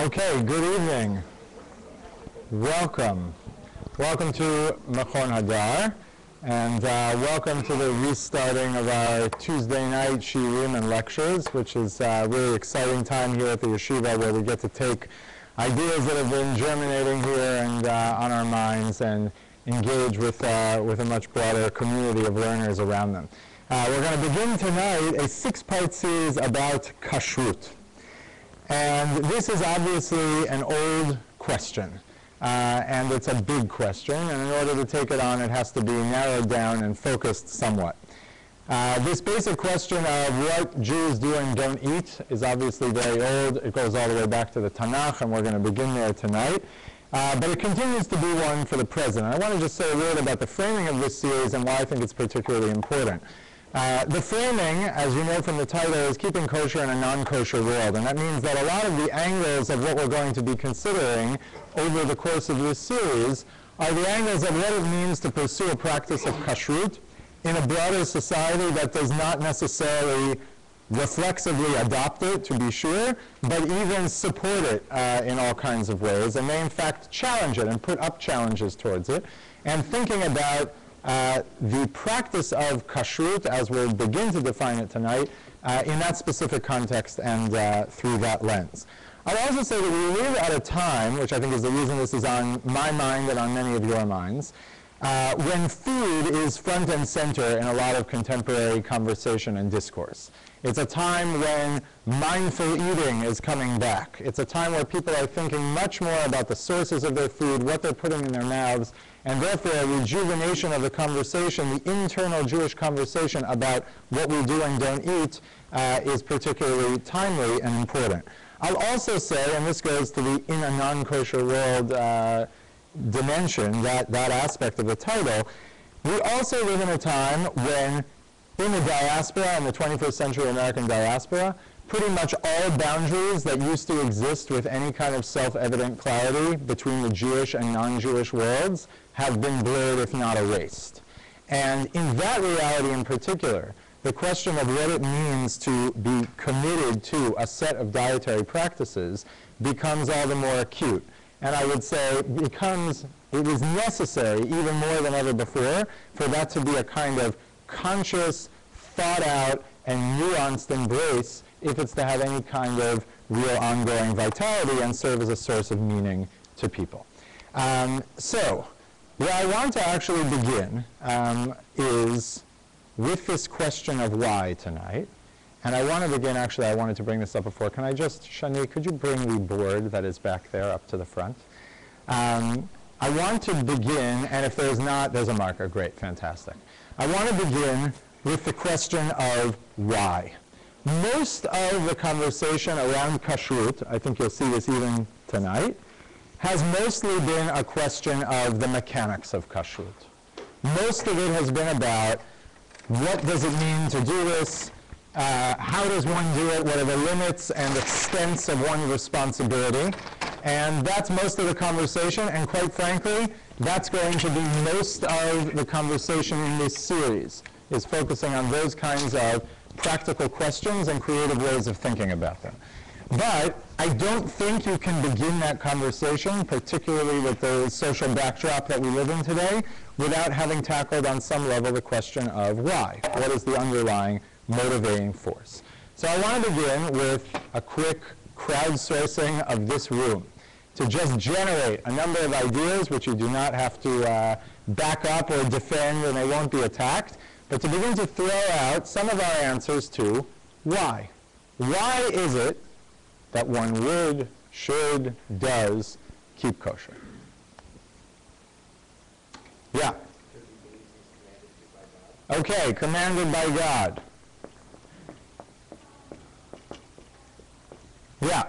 Okay, good evening. Welcome. Welcome to Mechon Hadar, and uh, welcome to the restarting of our Tuesday night shiurim and lectures, which is a really exciting time here at the yeshiva where we get to take ideas that have been germinating here and uh, on our minds and engage with, uh, with a much broader community of learners around them. Uh, we're going to begin tonight a six-part series about kashrut. And this is obviously an old question, uh, and it's a big question, and in order to take it on, it has to be narrowed down and focused somewhat. Uh, this basic question of what Jews do and don't eat is obviously very old. It goes all the way back to the Tanakh, and we're going to begin there tonight. Uh, but it continues to be one for the present. I want to just say a word about the framing of this series and why I think it's particularly important. Uh, the framing, as you know from the title, is keeping kosher in a non-kosher world. And that means that a lot of the angles of what we're going to be considering over the course of this series are the angles of what it means to pursue a practice of kashrut in a broader society that does not necessarily reflexively adopt it, to be sure, but even support it uh, in all kinds of ways. And they, in fact, challenge it and put up challenges towards it. And thinking about uh, the practice of kashrut, as we'll begin to define it tonight, uh, in that specific context and uh, through that lens. I'll also say that we live at a time, which I think is the reason this is on my mind and on many of your minds, uh, when food is front and center in a lot of contemporary conversation and discourse. It's a time when mindful eating is coming back. It's a time where people are thinking much more about the sources of their food, what they're putting in their mouths, and therefore a rejuvenation of the conversation, the internal Jewish conversation about what we do and don't eat uh, is particularly timely and important. I'll also say, and this goes to the in a non-kosher world uh, dimension, that, that aspect of the title, we also live in a time when in the diaspora, in the 21st century American diaspora, pretty much all boundaries that used to exist with any kind of self-evident clarity between the Jewish and non-Jewish worlds have been blurred, if not erased. And in that reality in particular, the question of what it means to be committed to a set of dietary practices becomes all the more acute. And I would say becomes, it is necessary even more than ever before for that to be a kind of conscious, thought out, and nuanced embrace if it's to have any kind of real ongoing vitality and serve as a source of meaning to people. Um, so, where I want to actually begin um, is with this question of why tonight. And I want to begin, actually, I wanted to bring this up before. Can I just, Shani, could you bring the board that is back there up to the front? Um, I want to begin, and if there's not, there's a marker. Great, fantastic. I want to begin with the question of why. Most of the conversation around kashrut, I think you'll see this even tonight, has mostly been a question of the mechanics of kashrut. Most of it has been about what does it mean to do this, uh, how does one do it, what are the limits and extents of one's responsibility, and that's most of the conversation, and quite frankly, that's going to be most of the conversation in this series, is focusing on those kinds of practical questions and creative ways of thinking about them. But I don't think you can begin that conversation, particularly with the social backdrop that we live in today, without having tackled on some level the question of why. What is the underlying motivating force? So I want to begin with a quick crowdsourcing of this room to just generate a number of ideas which you do not have to uh, back up or defend and they won't be attacked, but to begin to throw out some of our answers to why. Why is it that one would, should, does keep kosher? Yeah. Okay, commanded by God. Yeah.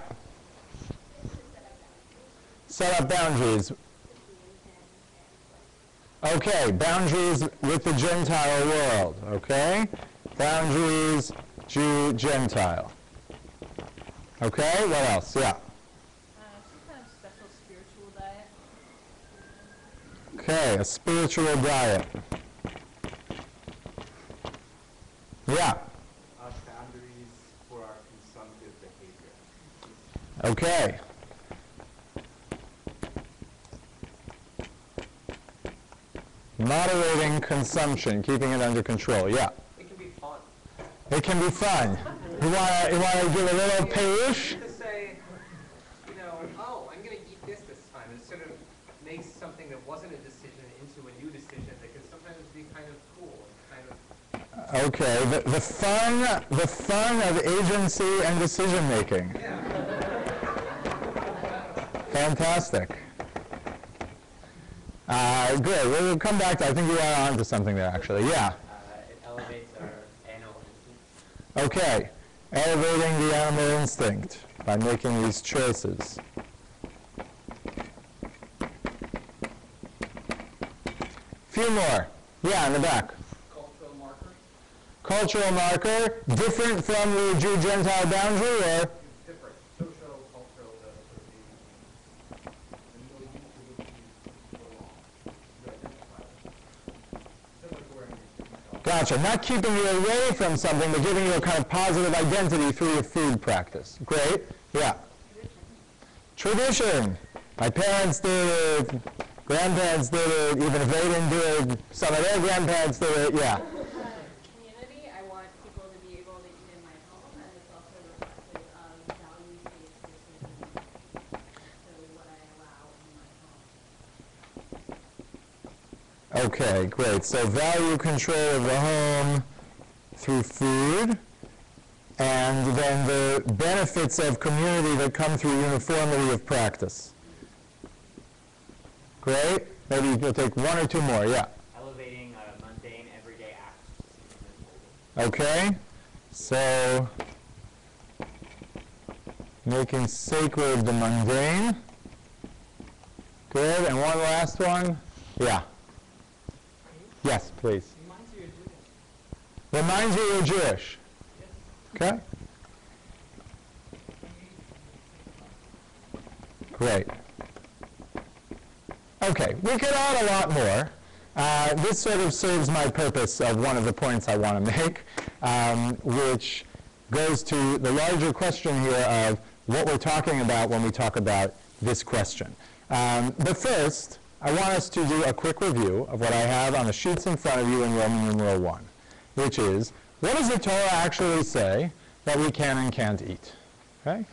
Set up boundaries. Okay, boundaries with the Gentile world, okay? Boundaries, Jew, Gentile. Okay, what else? Yeah. Some kind of special spiritual diet. Okay, a spiritual diet. Yeah. Uh, boundaries for our consumptive behavior. Okay. Moderating consumption, keeping it under control. Yeah. It can be fun. It can be fun. You wanna, you wanna give a little page? To say, you know, oh, I'm gonna eat this this time, and sort of makes something that wasn't a decision into a new decision that can sometimes be kind of cool kind of, Okay, the, the fun, the fun of agency and decision making. yeah. Fantastic. Uh, good. We'll we'll come back to. I think we are on to something there, actually. Yeah. Uh, it elevates our animal instinct. Okay. Elevating the animal instinct by making these choices. Few more. Yeah, in the back. Cultural markers? Cultural marker, different from the Jew-Gentile boundary, or Different, social, cultural, the, sort of the, the middle use to which you belong. You identify with. Similar to wearing Not keeping you away from something, but giving you a kind of positive identity through your food practice. Great. Yeah. Tradition. My parents did it. Grandparents did it. Even if they didn't do it, some of their grandparents did it. Yeah. Community, I want people to be able to eat in my home, and it's also reflective of values-based decisions. So what I allow in my home. Okay, great. So value control of the home through food, and then the benefits of community that come through uniformity of practice. Great. Maybe you'll take one or two more. Yeah. Elevating uh, mundane, everyday acts to seem as holy. Okay. So making sacred the mundane. Good. And one last one. Yeah. Yes, please. Reminds you a Jewish. Reminds you're Jewish. Okay. Great. Okay, we could add a lot more. Uh, this sort of serves my purpose of one of the points I want to make, um, which goes to the larger question here of what we're talking about when we talk about this question. Um, but first, I want us to do a quick review of what I have on the sheets in front of you in Roman numeral 1, which is, what does the Torah actually say that we can and can't eat? Okay?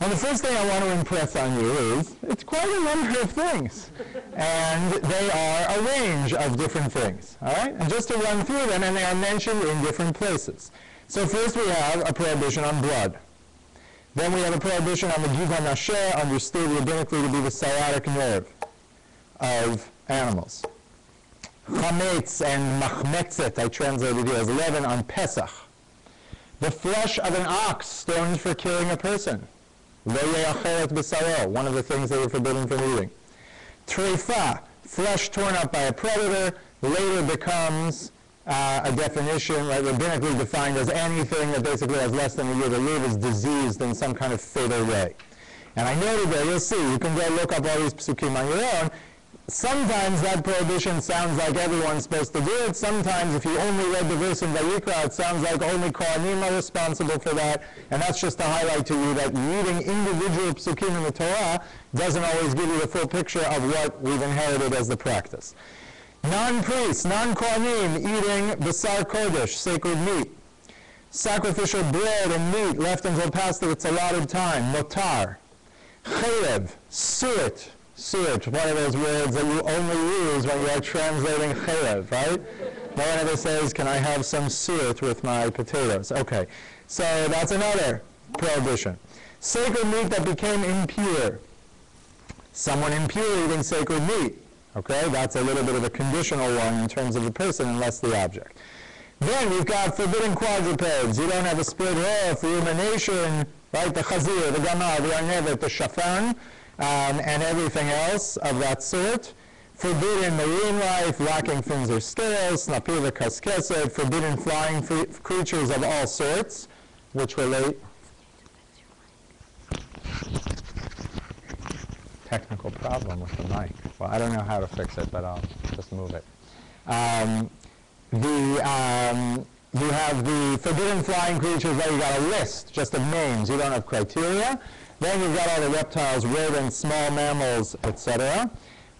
And the first thing I want to impress on you is it's quite a number of things. and they are a range of different things. All right? And just to run through them, and they are mentioned in different places. So first we have a prohibition on blood. Then we have a prohibition on the giva understood rabbinically to be the sciatic nerve of animals. Chametz and machmetzet, I translated here as leaven, on Pesach. The flesh of an ox stoned for killing a person. One of the things they were forbidden from eating. Treifa, flesh torn up by a predator, later becomes uh, a definition, right, rabbinically defined as anything that basically has less than a year to live is diseased in some kind of fatal way. And I noted there, you'll see, you can go look up all these psukim on your own. Sometimes that prohibition sounds like everyone's supposed to do it. Sometimes, if you only read the verse in Vayikra, it sounds like only Kohanim are responsible for that. And that's just to highlight to you that reading individual psukim in the Torah doesn't always give you the full picture of what we've inherited as the practice. Non-priests, non-Kohanim eating Basar Kodesh, sacred meat. Sacrificial bread and meat left until past its allotted time, Notar. Chalev, suet, suet, one of those words that you only use when you are translating chalev, right? No one ever says, can I have some suet with my potatoes? Okay, so that's another prohibition. Sacred meat that became impure. Someone impure eating sacred meat. Okay, that's a little bit of a conditional one in terms of the person and less the object. Then we've got forbidden quadrupeds. You don't have a split hoof, rumination, right? The chazir, the gamal, the arnevet, the shafan, um, and everything else of that sort. Forbidden marine life, lacking fins or scales, snapir v'kaskeset, forbidden flying creatures of all sorts, which relate. Technical problem with the mic. Well, I don't know how to fix it, but I'll just move it. Um, the um, you have the forbidden flying creatures where you got a list just of names. You don't have criteria. Then you've got all the reptiles, rodents, small mammals, etc.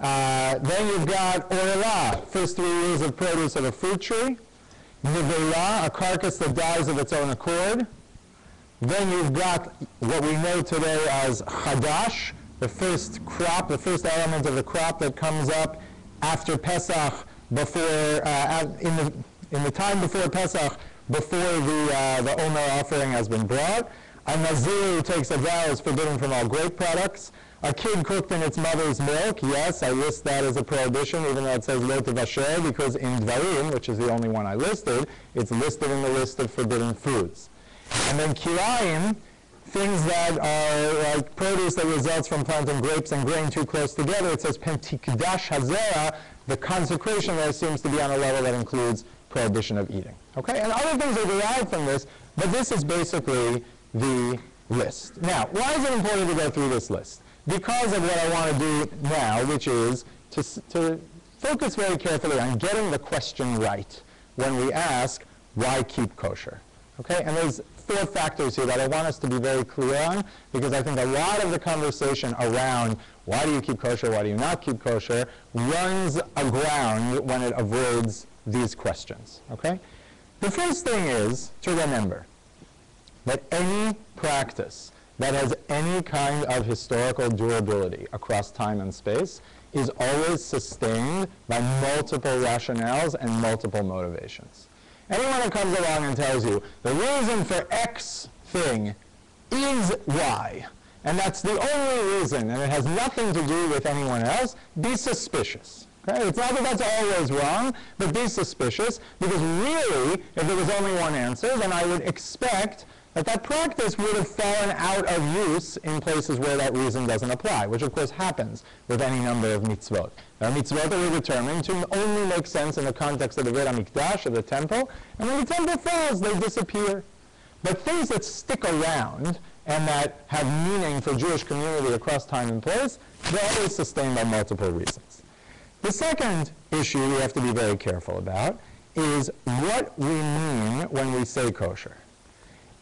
Uh, then you've got orla, first three years of produce of a fruit tree. Nivela, a carcass that dies of its own accord. Then you've got what we know today as chadash, the first crop, the first element of the crop that comes up after Pesach, before uh, in the in the time before Pesach, before the uh, the Omer offering has been brought. A Nazir takes a vow is forbidden from all grape products. A kid cooked in its mother's milk, yes, I list that as a prohibition, even though it says lo tevasher, because in Dvarim, which is the only one I listed, it's listed in the list of forbidden foods. And then kilayim, things that are like produce that results from planting grapes and grain too close together. It says pentikdash hazera, the consecration there seems to be on a level that includes prohibition of eating. Okay, and other things are derived from this, but this is basically the list. Now, why is it important to go through this list? Because of what I want to do now, which is to, to focus very carefully on getting the question right when we ask, why keep kosher? Okay, and there's four factors here that I want us to be very clear on because I think a lot of the conversation around why do you keep kosher, why do you not keep kosher, runs aground when it avoids these questions. Okay? The first thing is to remember that any practice that has any kind of historical durability across time and space is always sustained by multiple rationales and multiple motivations. Anyone who comes along and tells you the reason for X thing is Y, and that's the only reason, and it has nothing to do with anyone else, be suspicious. Okay? It's not that that's always wrong, but be suspicious, because really, if there was only one answer, then I would expect that that practice would have fallen out of use in places where that reason doesn't apply, which of course happens with any number of mitzvot. There are mitzvot that we determined to only make sense in the context of the Beit HaMikdash, of the temple, and when the temple falls, they disappear. But things that stick around and that have meaning for Jewish community across time and place, they're always sustained by multiple reasons. The second issue we have to be very careful about is what we mean when we say kosher.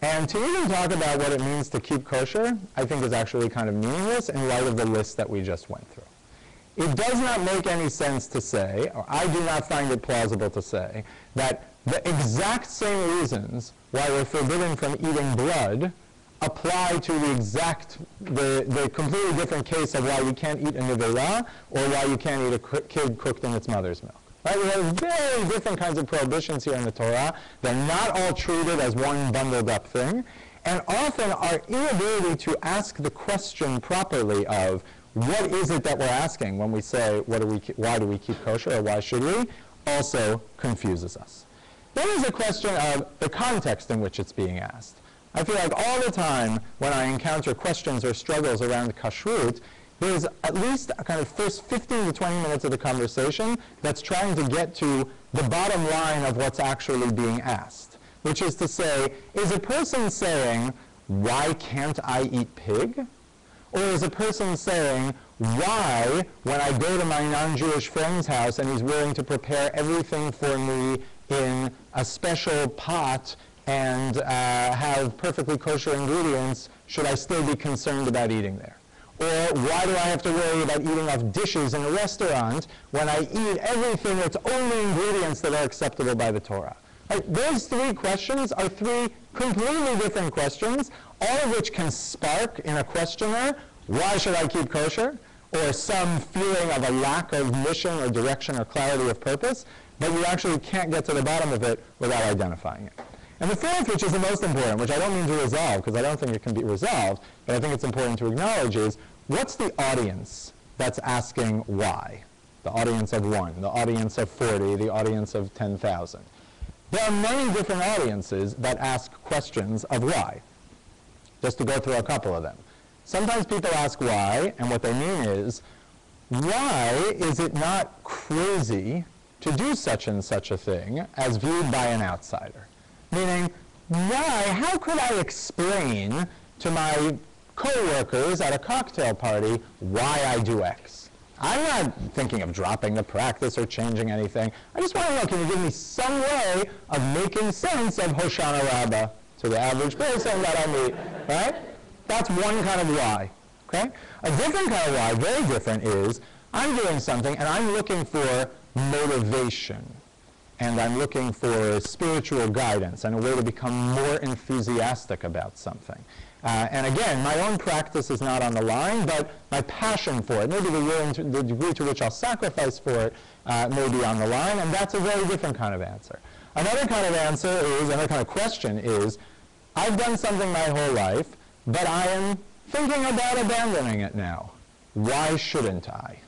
And to even talk about what it means to keep kosher, I think is actually kind of meaningless in light of the list that we just went through. It does not make any sense to say, or I do not find it plausible to say, that the exact same reasons why we're forbidden from eating blood apply to the exact, the, the completely different case of why you can't eat a nivela or why you can't eat a kid cooked in its mother's milk. Right? We have very different kinds of prohibitions here in the Torah. They're not all treated as one bundled up thing. And often our inability to ask the question properly of what is it that we're asking when we say what do we, why do we keep kosher or why should we also confuses us. There's a question of the context in which it's being asked. I feel like all the time when I encounter questions or struggles around kashrut, there's at least a kind of first 15 to 20 minutes of the conversation that's trying to get to the bottom line of what's actually being asked, which is to say, is a person saying, why can't I eat pig? Or is a person saying, why, when I go to my non-Jewish friend's house and he's willing to prepare everything for me in a special pot and uh, have perfectly kosher ingredients, should I still be concerned about eating there? Or why do I have to worry about eating off dishes in a restaurant when I eat everything that's only ingredients that are acceptable by the Torah? Right? Those three questions are three completely different questions, all of which can spark in a questioner, why should I keep kosher? Or some feeling of a lack of mission or direction or clarity of purpose, but you actually can't get to the bottom of it without identifying it. And the fourth, which is the most important, which I don't mean to resolve because I don't think it can be resolved, but I think it's important to acknowledge is what's the audience that's asking why? The audience of one, the audience of 40, the audience of 10,000. There are many different audiences that ask questions of why. Just to go through a couple of them. Sometimes people ask why, and what they mean is, why is it not crazy to do such and such a thing as viewed by an outsider? Meaning, why, how could I explain to my coworkers at a cocktail party why I do X? I'm not thinking of dropping the practice or changing anything. I just want to know, can you give me some way of making sense of Hoshana Rabbah to the average person that I meet, right? That's one kind of why, okay? A different kind of why, very different, is I'm doing something and I'm looking for motivation and I'm looking for spiritual guidance and a way to become more enthusiastic about something. Uh, and again, my own practice is not on the line, but my passion for it, maybe the, the degree to which I'll sacrifice for it, uh, may be on the line, and that's a very different kind of answer. Another kind of answer is, another kind of question is, I've done something my whole life, but I am thinking about abandoning it now. Why shouldn't I?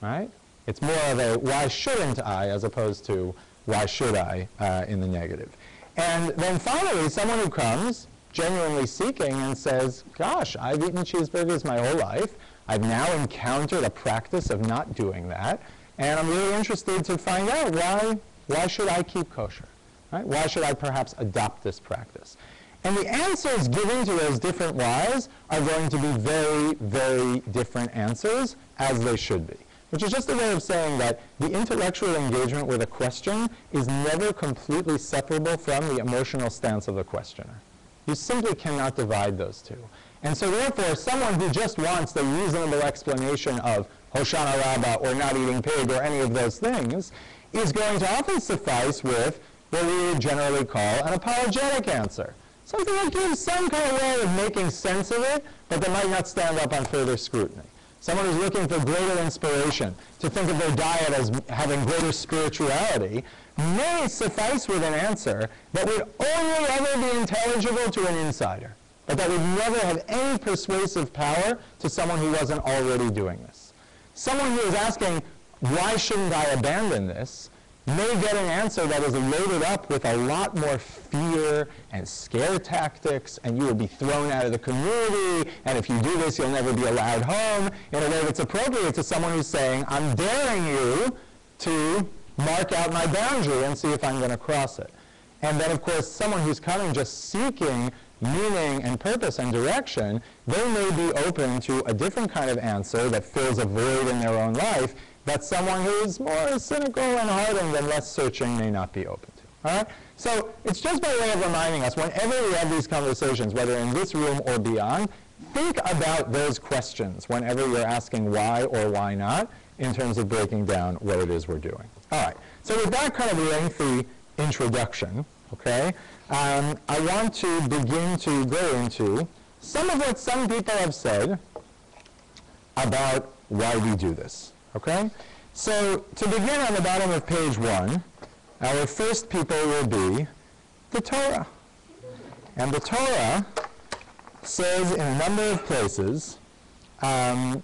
Right? It's more of a why shouldn't I as opposed to why should I uh, in the negative. And then finally, someone who comes genuinely seeking and says, gosh, I've eaten cheeseburgers my whole life. I've now encountered a practice of not doing that. And I'm really interested to find out why, why should I keep kosher? Right? Why should I perhaps adopt this practice? And the answers given to those different whys are going to be very, very different answers, as they should be. Which is just a way of saying that the intellectual engagement with a question is never completely separable from the emotional stance of the questioner. You simply cannot divide those two. And so therefore, someone who just wants the reasonable explanation of Hoshana Rabbah or not eating pig or any of those things is going to often suffice with what we would generally call an apologetic answer. Something that gives some kind of way of making sense of it, but that might not stand up on further scrutiny. Someone who's looking for greater inspiration, to think of their diet as having greater spirituality, may suffice with an answer that would only ever be intelligible to an insider, but that would never have any persuasive power to someone who wasn't already doing this. Someone who is asking, why shouldn't I abandon this, may get an answer that is loaded up with a lot more fear and scare tactics, and you will be thrown out of the community, and if you do this, you'll never be allowed home, in a way that's appropriate to someone who's saying, I'm daring you to mark out my boundary and see if I'm going to cross it. And then, of course, someone who's coming just seeking meaning and purpose and direction, they may be open to a different kind of answer that fills a void in their own life that someone who's more cynical and hardened and less searching may not be open to. All right? So it's just by way of reminding us, whenever we have these conversations, whether in this room or beyond, think about those questions whenever you're asking why or why not in terms of breaking down what it is we're doing. All right. So with that kind of lengthy introduction, okay, um, I want to begin to go into some of what some people have said about why we do this. Okay? So to begin on the bottom of page one, our first people will be the Torah. And the Torah says in a number of places um,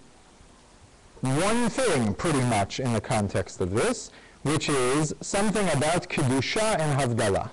one thing pretty much in the context of this, which is something about Kedusha and Havdalah.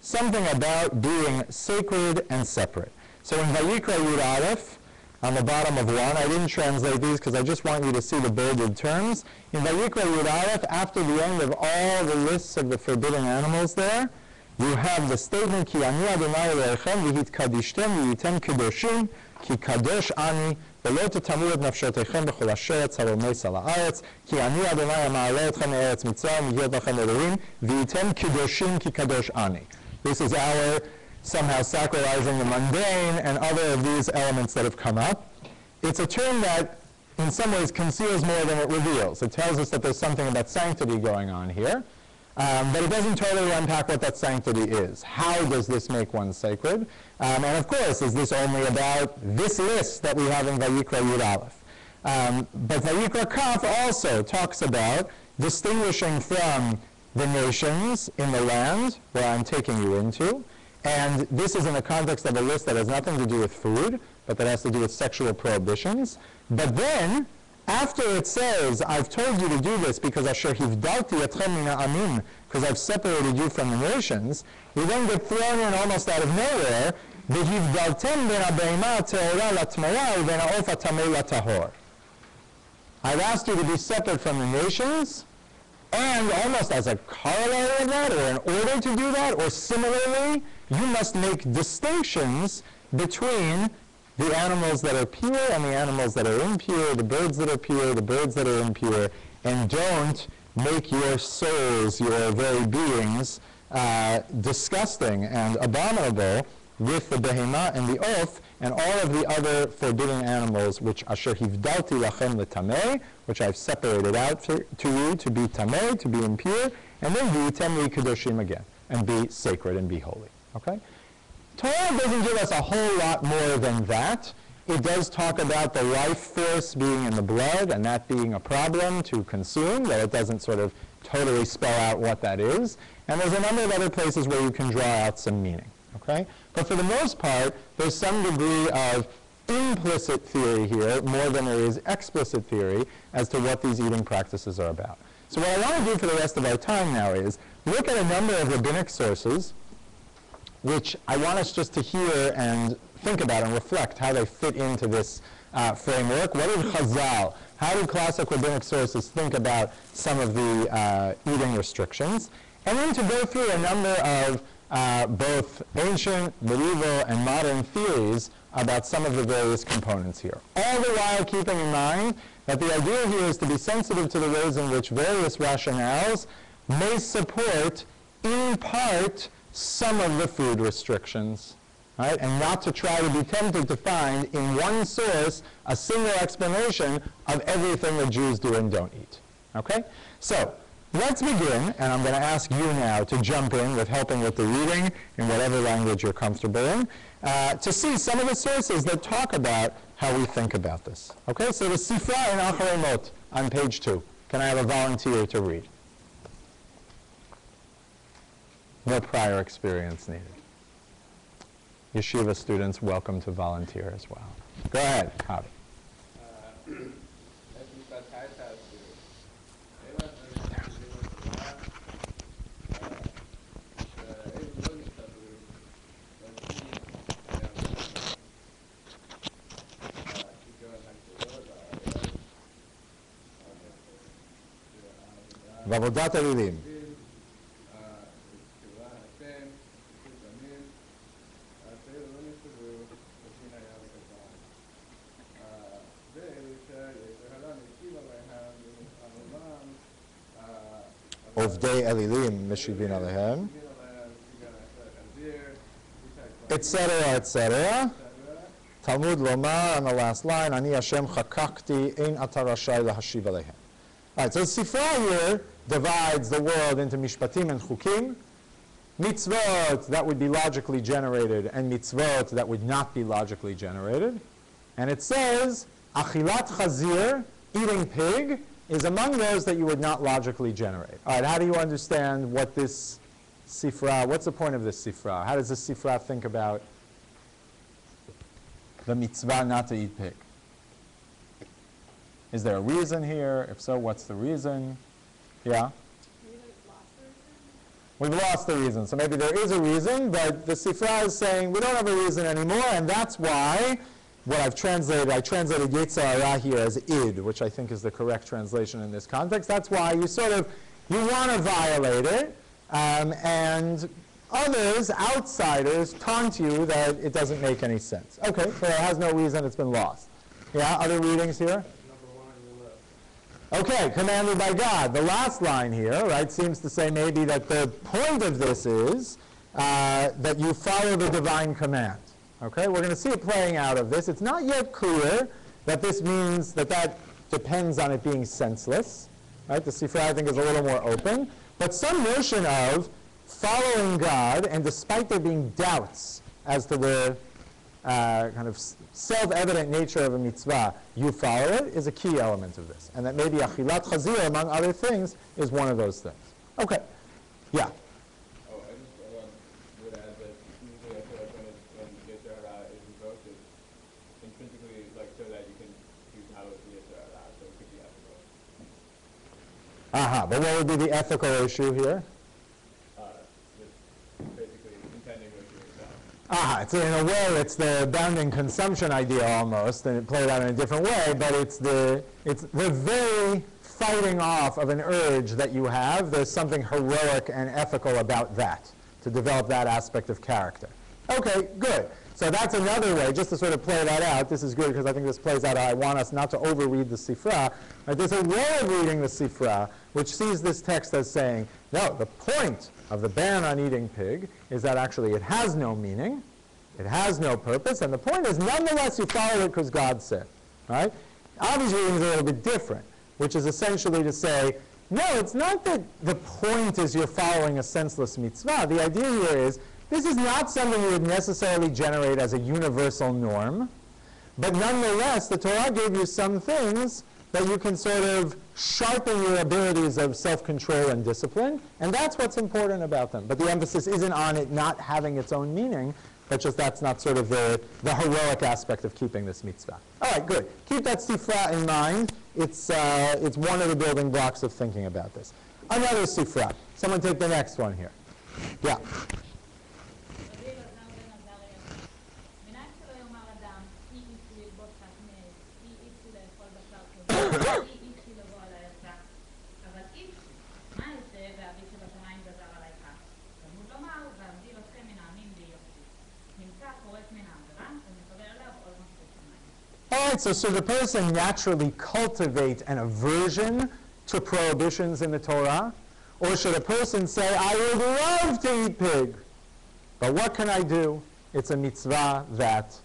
Something about being sacred and separate. So in Vayikra Yud Aleph, on the bottom of one. I didn't translate these because I just want you to see the bolded terms. In Vayikra Yud Aleph, after the end of all the lists of the forbidden animals there, you have the statement, Ki ani Adonai Elohechem v'hitkadishtem v'yitem kedoshim ki kadosh ani ולא תטמאו את נפשותיכם בכל אשר צלומס על הארץ, כי אני אדוני המעלה אתכם מארץ מצרים, להיות לכם אלוהים, וייתם קדושים כי קדוש אני. This is our somehow sacralizing the mundane and other of these elements that have come up. It's a term that in some ways conceals more than it reveals. It tells us that there's something about sanctity going on here, um, but it doesn't totally unpack what that sanctity is. How does this make one sacred? Um, and of course, is this only about this list that we have in Vayikra Yud Aleph? Um, but Vayikra Kaf also talks about distinguishing from the nations in the land where I'm taking you into, and this is in the context of a list that has nothing to do with food, but that has to do with sexual prohibitions. But then, after it says, I've told you to do this because asher hivdalti etchem mina amim, because I've separated you from the nations, we then get thrown in almost out of nowhere, והבדלתם בין הבהמה הטהורה לטמאה ובין העוף הטמא לטהור. I've asked you to be separate from the nations, and almost as a corollary of that, or in order to do that, or similarly, you must make distinctions between the animals that are pure and the animals that are impure, the birds that are pure, the birds that are impure, and don't make your souls, your very beings, uh, disgusting and abominable with the behema and the oaf and all of the other forbidden animals which asher hivdalti lachem letameh, which I've separated out for, to you to be tameh, to be impure, and then be li kedoshim again, and be sacred and be holy. Okay? Torah doesn't give us a whole lot more than that. It does talk about the life force being in the blood and that being a problem to consume, that it doesn't sort of totally spell out what that is. And there's a number of other places where you can draw out some meaning. Okay? But for the most part, there's some degree of implicit theory here more than there is explicit theory as to what these eating practices are about. So what I want to do for the rest of our time now is look at a number of rabbinic sources which I want us just to hear and think about and reflect how they fit into this uh, framework. What did Chazal, how did classic rabbinic sources think about some of the uh, eating restrictions? And then to go through a number of uh, both ancient, medieval, and modern theories about some of the various components here. All the while keeping in mind that the idea here is to be sensitive to the ways in which various rationales may support, in part, some of the food restrictions, right? And not to try to be tempted to find in one source a single explanation of everything that Jews do and don't eat. Okay? So, let's begin, and I'm going to ask you now to jump in with helping with the reading in whatever language you're comfortable in, uh, to see some of the sources that talk about how we think about this. Okay? So the Sifra in Acharei Mot on page two. Can I have a volunteer to read? No prior experience needed. Yeshiva students welcome to volunteer as well. Go ahead, Javi. ועבודת אלילים. Avdei Elilim Mishubin Alehem, etc., etc. Talmud Lomar on the last line, Ani Hashem Chakakti Ein Atarashai Lahashiv Alehem. All right, so Sifra here divides the world into Mishpatim and Chukim. Mitzvot that would be logically generated and mitzvot that would not be logically generated. And it says, Achilat Chazir, eating pig, is among those that you would not logically generate. All right, how do you understand what this sifra, what's the point of this sifra? How does this sifra think about the mitzvah not to eat pig? Is there a reason here? If so, what's the reason? Yeah? We've lost the reason. So maybe there is a reason, but the Sifra is saying we don't have a reason anymore, and that's why what I've translated, I translated Yetzer Hara here as id, which I think is the correct translation in this context. That's why you sort of, you want to violate it, um, and others, outsiders, taunt you that it doesn't make any sense. Okay, so it has no reason, it's been lost. Yeah, other readings here? Okay, commanded by God. The last line here, right, seems to say maybe that the point of this is uh, that you follow the divine command. Okay, we're going to see it playing out of this. It's not yet clear that this means that that depends on it being senseless. Right, the Sifra I think is a little more open, but some notion of following God, and despite there being doubts as to the uh, kind of self-evident nature of a mitzvah, you follow it, is a key element of this. And that maybe achilat chazir, among other things, is one of those things. Okay. Yeah. Oh, I just um, would add that usually I feel like when, it's, when Yetzer Hara is invoked, it's intrinsically like so that you can choose not to be Yetzer Hara, so it could be ethical. Uh-huh. But what would be the ethical issue here? Uh, basically intending what you. Ah, it's in a way, it's the bounding consumption idea almost, and it played out in a different way, but it's the, it's the very fighting off of an urge that you have. There's something heroic and ethical about that, to develop that aspect of character. Okay, good. So that's another way, just to sort of play that out. This is good because I think this plays out. I want us not to overread the Sifra. Right, there's a way of reading the Sifra which sees this text as saying, no, the point of the ban on eating pig is that actually it has no meaning, It has no purpose, and the point is, nonetheless, you follow it because God said, right? Reading is a little bit different, which is essentially to say, no, it's not that the point is you're following a senseless mitzvah. The idea here is this is not something you would necessarily generate as a universal norm, but nonetheless, the Torah gave you some things that you can sort of sharpen your abilities of self-control and discipline, and that's what's important about them. But the emphasis isn't on it not having its own meaning, but just that's not sort of the, the heroic aspect of keeping this mitzvah. All right, good. Keep that sifra in mind. It's, uh, it's one of the building blocks of thinking about this. Another sifra. Someone take the next one here. Yeah. All right, so should a person naturally cultivate an aversion to prohibitions in the Torah? Or should a person say, I would love to eat pig, but what can I do? It's a mitzvah that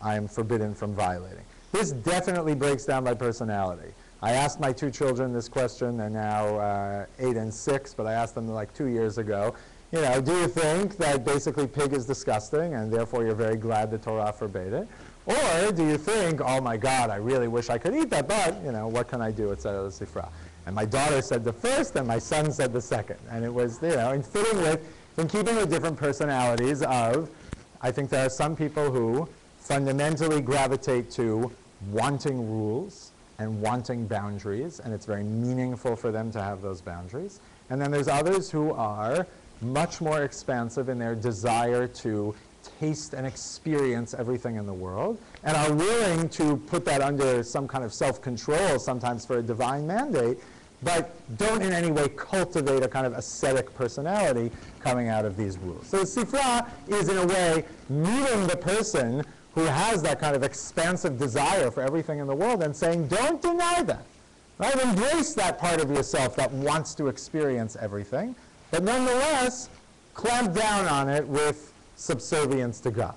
I am forbidden from violating. This definitely breaks down by personality. I asked my two children this question. They're now uh, eight and six, but I asked them like two years ago. You know, do you think that basically pig is disgusting and therefore you're very glad the Torah forbade it? Or do you think, oh my God, I really wish I could eat that, but, you know, what can I do? It's a sifra. And my daughter said the first, and my son said the second. And it was, you know, in fitting with, in keeping with different personalities of, I think there are some people who fundamentally gravitate to wanting rules and wanting boundaries, and it's very meaningful for them to have those boundaries. And then there's others who are much more expansive in their desire to taste and experience everything in the world, and are willing to put that under some kind of self-control, sometimes for a divine mandate, but don't in any way cultivate a kind of ascetic personality coming out of these rules. So sifra is in a way meeting the person who has that kind of expansive desire for everything in the world and saying, don't deny that. Right? Embrace that part of yourself that wants to experience everything, but nonetheless, clamp down on it with subservience to God.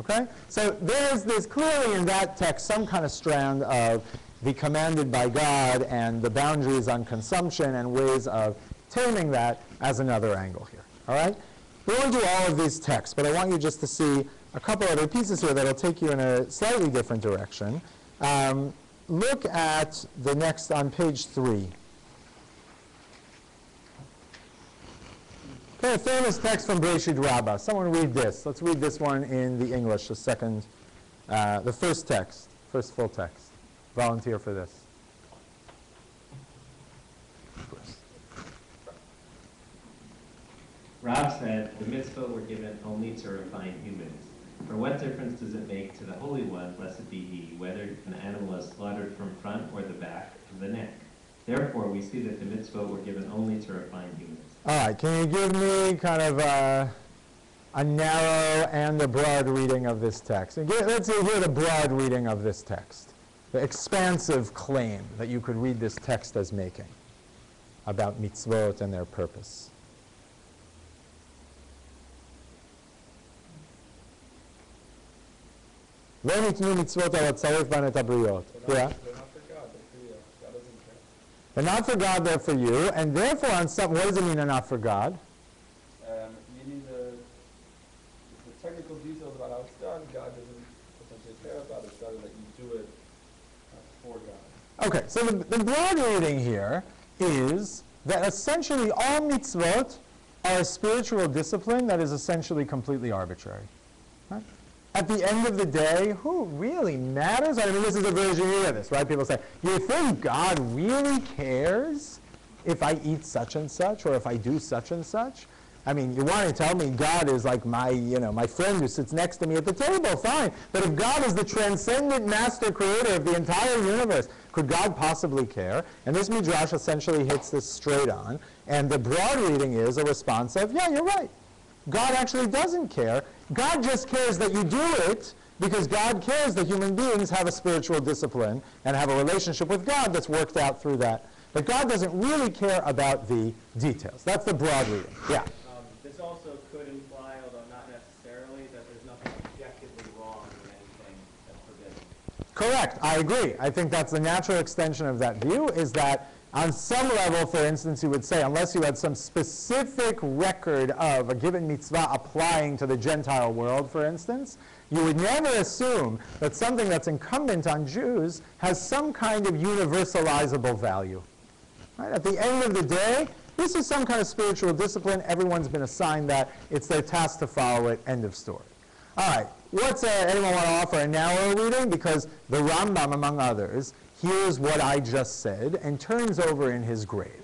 Okay? So there's, there's clearly in that text some kind of strand of the commanded by God and the boundaries on consumption and ways of taming that as another angle here. All right? We won't do all of these texts, but I want you just to see a couple other pieces here that'll take you in a slightly different direction. Um, look at the next on page three. Okay, a famous text from Bereshit Rabbah. Someone read this. Let's read this one in the English, the second, uh, the first text, first full text. Volunteer for this. Rav said, the mitzvah were given only to refine humans. For what difference does it make to the Holy One, blessed be he, whether an animal is slaughtered from front or the back of the neck? Therefore, we see that the mitzvot were given only to refine humans. All right, can you give me kind of a, a narrow and a broad reading of this text? Get, let's hear the broad reading of this text, the expansive claim that you could read this text as making about mitzvot and their purpose. לא ניתנו מצוות על הצרף בהן את הבריות. They're Yeah. not, they're not for God, they're for you. God doesn't care. They're not for God, they're for you. And therefore, on some, what does it mean they're not for God? Um, meaning the, the technical details about how it's done, God doesn't essentially care about. It's rather that you do it uh, for God. Okay, so the, the broad reading here is that essentially all mitzvot are a spiritual discipline that is essentially completely arbitrary. At the end of the day, who really matters? I mean, this is a version hear this, right? People say, you think God really cares if I eat such and such or if I do such and such? I mean, you want to tell me God is like my, you know, my friend who sits next to me at the table, fine. But if God is the transcendent master creator of the entire universe, could God possibly care? And this midrash essentially hits this straight on. And the broad reading is a response of, yeah, you're right. God actually doesn't care. God just cares that you do it because God cares that human beings have a spiritual discipline and have a relationship with God that's worked out through that. But God doesn't really care about the details. That's the broad reading. Yeah. Um, this also could imply, although not necessarily, that there's nothing objectively wrong in anything that's forbidden. Correct. I agree. I think that's the natural extension of that view is that on some level, for instance, you would say, unless you had some specific record of a given mitzvah applying to the Gentile world, for instance, you would never assume that something that's incumbent on Jews has some kind of universalizable value. Right? At the end of the day, this is some kind of spiritual discipline. Everyone's been assigned that. It's their task to follow it. End of story. All right. What's uh, anyone want to offer a narrow reading? Because the Rambam, among others, hears what I just said and turns over in his grave.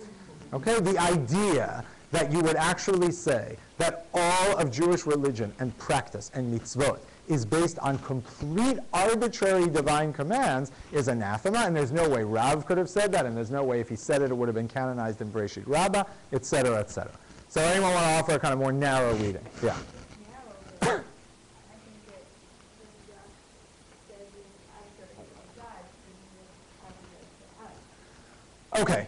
Okay? The idea that you would actually say that all of Jewish religion and practice and mitzvot is based on complete arbitrary divine commands is anathema, and there's no way Rav could have said that, and there's no way if he said it, it would have been canonized in Bereshit Rabbah, et cetera, et cetera. So anyone want to offer a kind of more narrow reading? Yeah. narrow, but I think that this just says in after of God, and he was having it to us. Okay. And then let's say, let's say, we also see that there's like, there's very good reasons why the details are the details for us. For God, it's- nothing matters.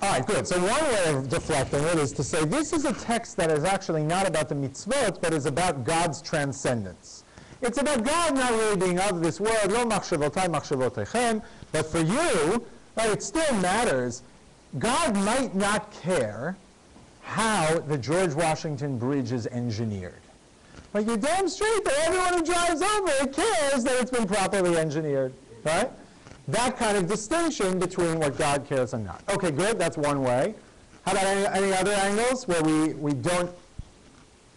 All right, good. So one way of deflecting it is to say this is a text that is actually not about the mitzvot, but is about God's transcendence. It's about God not really being of this world, lo machshavotai machshavotechem, but for you, right, it still matters. God might not care how the George Washington Bridge is engineered. But you're damn straight that everyone who drives over it cares that it's been properly engineered, right? That kind of distinction between what God cares and not. Okay, good. That's one way. How about any, any other angles where we, we don't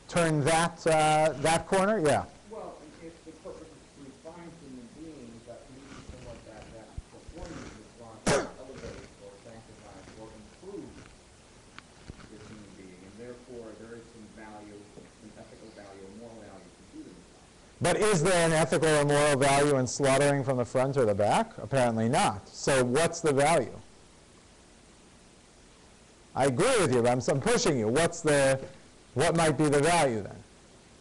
turn that, uh, that corner? Yeah. Well, if the purpose is to refine human beings, that means somewhat that, that performance response will elevate or sanctify or improve the human being, and therefore there is some value, some ethical value, moral value to doing that. But is there an ethical or moral value in slaughtering from the front or the back? Apparently not. So what's the value? I agree with you, but I'm, I'm pushing you. What's the, what might be the value then?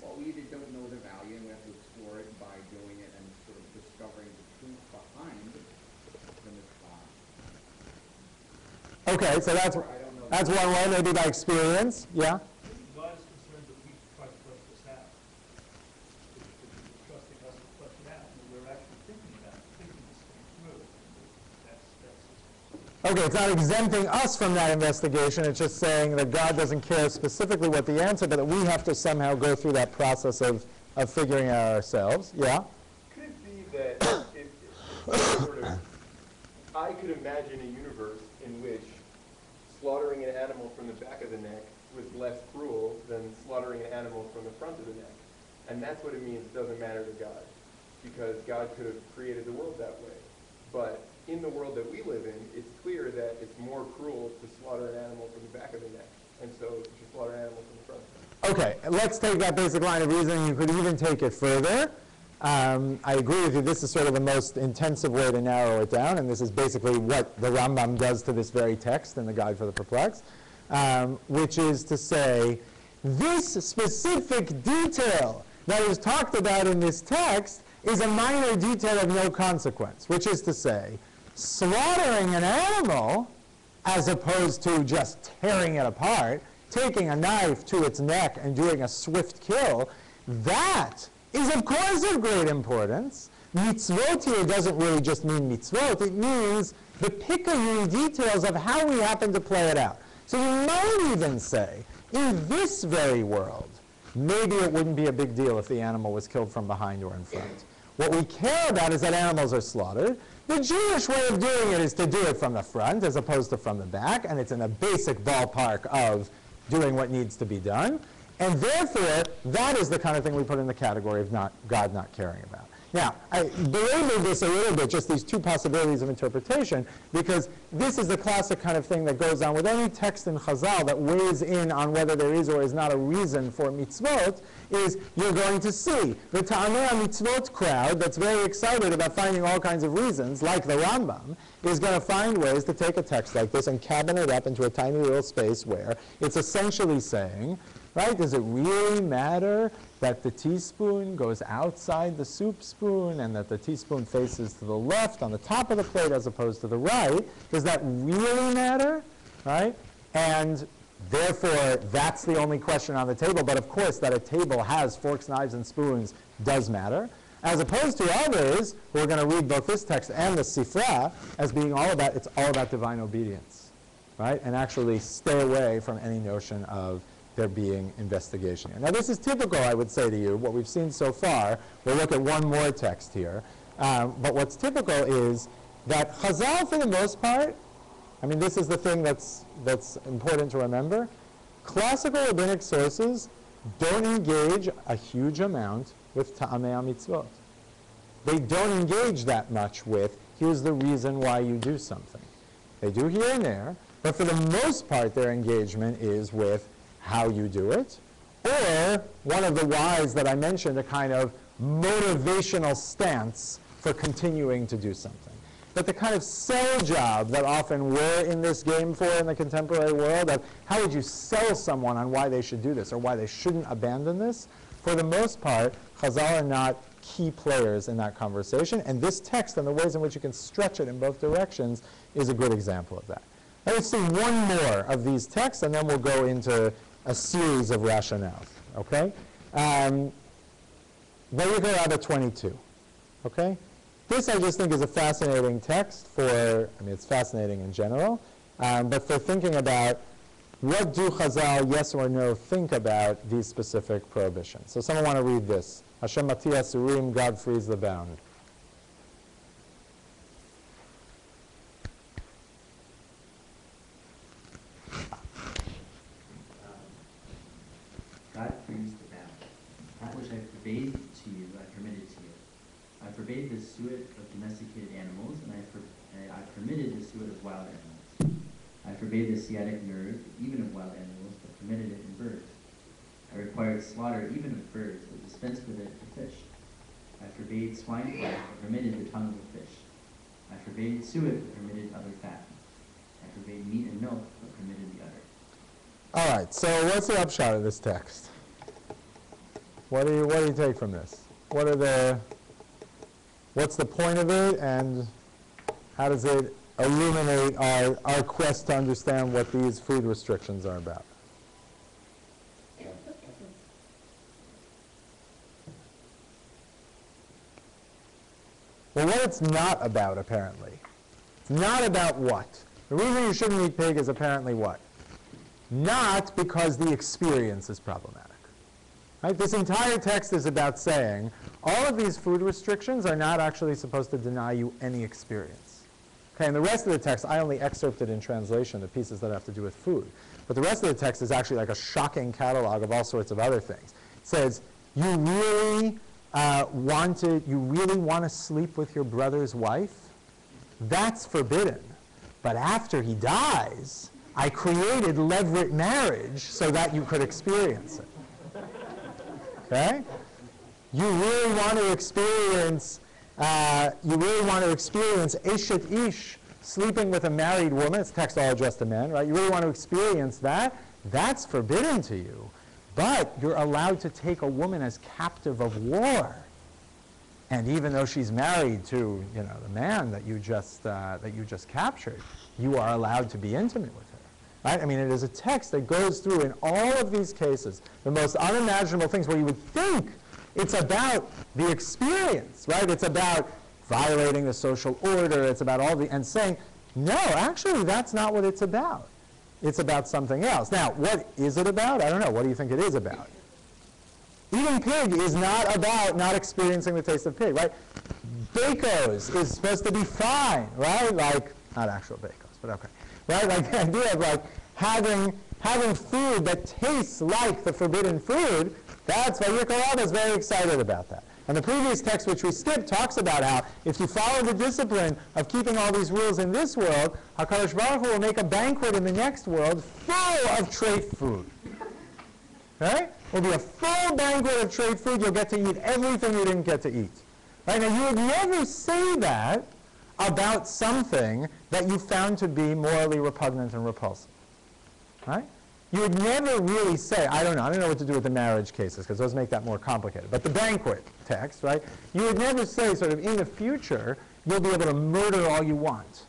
Well, we either don't know the value, and we have to explore it by doing it and sort of discovering the truth behind the mitzvah. Okay, so that's, I don't know. that's one way, maybe by experience. Yeah? God is concerned that we try to flesh this out. He's trusting us to flesh it out, and we're actually thinking about it, thinking this thing through. That's, that's his Okay, it's not exempting us from that investigation. It's just saying that God doesn't care specifically what the answer, but that we have to somehow go through that process of, of figuring out ourselves. Yeah? Could it be that it, it sort of, I could imagine a universe in which slaughtering an animal from the back of the neck was less cruel than slaughtering an animal from the front of the neck. And that's what it means doesn't matter to God, because God could have created the world that way. But in the world that we live in, it's clear that it's more cruel to slaughter an animal from the back of the neck. And so should slaughter an animal from the front. Okay, let's take that basic line of reasoning. You could even take it further. Um, I agree with you. This is sort of the most intensive way to narrow it down, and this is basically what the Rambam does to this very text in the Guide for the Perplexed, um, which is to say, this specific detail that is talked about in this text is a minor detail of no consequence, which is to say, slaughtering an animal as opposed to just tearing it apart, taking a knife to its neck and doing a swift kill, that is of course of great importance. Mitzvot here doesn't really just mean mitzvot, it means the picayune details of how we happen to play it out. So you might even say, in this very world, maybe it wouldn't be a big deal if the animal was killed from behind or in front. What we care about is that animals are slaughtered. The Jewish way of doing it is to do it from the front as opposed to from the back, and it's in the basic ballpark of doing what needs to be done. And therefore, that is the kind of thing we put in the category of not, God not caring about. Now, I belabored this a little bit, just these two possibilities of interpretation, because this is the classic kind of thing that goes on with any text in Chazal that weighs in on whether there is or is not a reason for mitzvot, is you're going to see the Ta'amei mitzvot crowd that's very excited about finding all kinds of reasons, like the Rambam, is going to find ways to take a text like this and cabin it up into a tiny little space where it's essentially saying, right? Does it really matter that the teaspoon goes outside the soup spoon and that the teaspoon faces to the left on the top of the plate as opposed to the right? Does that really matter, right? And therefore, that's the only question on the table. But of course, that a table has forks, knives, and spoons does matter. As opposed to others, who are going to read both this text and the Sifra as being all about, it's all about divine obedience, right? And actually stay away from any notion of there being investigation. Now, this is typical, I would say to you, what we've seen so far. We'll look at one more text here. Um, but what's typical is that Chazal, for the most part, I mean, this is the thing that's, that's important to remember. Classical rabbinic sources don't engage a huge amount with ta'amei mitzvot. They don't engage that much with, here's the reason why you do something. They do here and there, but for the most part, their engagement is with how you do it, or one of the whys that I mentioned, a kind of motivational stance for continuing to do something. But the kind of sell job that often we're in this game for in the contemporary world of how would you sell someone on why they should do this or why they shouldn't abandon this, for the most part, Chazal are not key players in that conversation, and this text and the ways in which you can stretch it in both directions is a good example of that. Let's see one more of these texts, and then we'll go into a series of rationales. Okay? Um, Vayikra 22. Okay? This I just think is a fascinating text for, I mean, it's fascinating in general, um, but for thinking about what do Chazal, yes or no, think about these specific prohibitions. So someone want to read this. Hashem Matir Asurim, God frees the bound. God frees the bound. That which I forbade to you, I permitted to you. I forbade the suet of domesticated animals, and I, for, I permitted the suet of wild animals. I forbade the sciatic nerve, even of wild animals, but permitted it in birds. I required slaughter even of birds, but dispensed with it for fish. I forbade swine flesh, but permitted the tongue of a fish. I forbade suet, but permitted other fat. I forbade meat and milk, but permitted the other. All right, so what's the upshot of this text? What do you, what do you take from this? What are the, what's the point of it, and how does it illuminate our, our quest to understand what these food restrictions are about? Well, what it's not about, apparently. It's not about what? The reason you shouldn't eat pig is apparently what? Not because the experience is problematic. Right? This entire text is about saying all of these food restrictions are not actually supposed to deny you any experience. Okay, and the rest of the text, I only excerpted in translation the pieces that have to do with food. But the rest of the text is actually like a shocking catalog of all sorts of other things. It says, you really uh, wanted, you really want to sleep with your brother's wife? That's forbidden. But after he dies, I created levirate marriage so that you could experience it. Okay? You really want to experience, uh, you really want to experience Eshet Ish, sleeping with a married woman. It's text all addressed to men, right? You really want to experience that? That's forbidden to you. But you're allowed to take a woman as captive of war. And even though she's married to, you know, the man that you just, uh, that you just captured, you are allowed to be intimate with. Right? I mean, it is a text that goes through in all of these cases the most unimaginable things where you would think it's about the experience, right? It's about violating the social order. It's about all the, and saying, no, actually, that's not what it's about. It's about something else. Now, what is it about? I don't know. What do you think it is about? Eating pig is not about not experiencing the taste of pig, right? Bacos is supposed to be fine, right? Like, not actual bacos, but okay. Right? Like the idea of like having, having food that tastes like the forbidden food, that's why Yekorada is very excited about that. And the previous text, which we skipped, talks about how if you follow the discipline of keeping all these rules in this world, HaKadosh Baruch Hu will make a banquet in the next world full of treif food. Right? It will be a full banquet of treif food. You'll get to eat everything you didn't get to eat. Right? Now, you would never say that about something that you found to be morally repugnant and repulsive. Right? you would never really say, I don't know, I don't know what to do with the marriage cases because those make that more complicated. But the banquet text, right? You would never say sort of in the future you'll be able to murder all you want.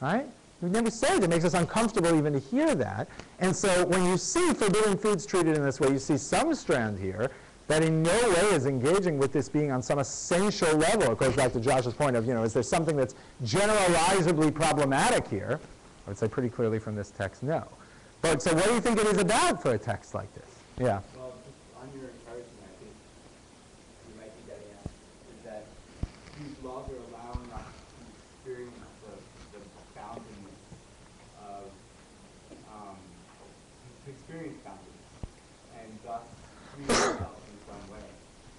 Right? You'd never say it. It makes us uncomfortable even to hear that. And so when you see forbidden foods treated in this way, you see some strand here that in no way is engaging with this being on some essential level. It goes back to Josh's point of, you know, is there something that's generalizably problematic here? I would say pretty clearly from this text, no. But so what do you think it is about for a text like this? Yeah. Well, just on your encouragement, I think you might be getting at is that these laws are allowing us to experience the, the boundedness of, um, to experience boundedness, and thus free ourselves in some way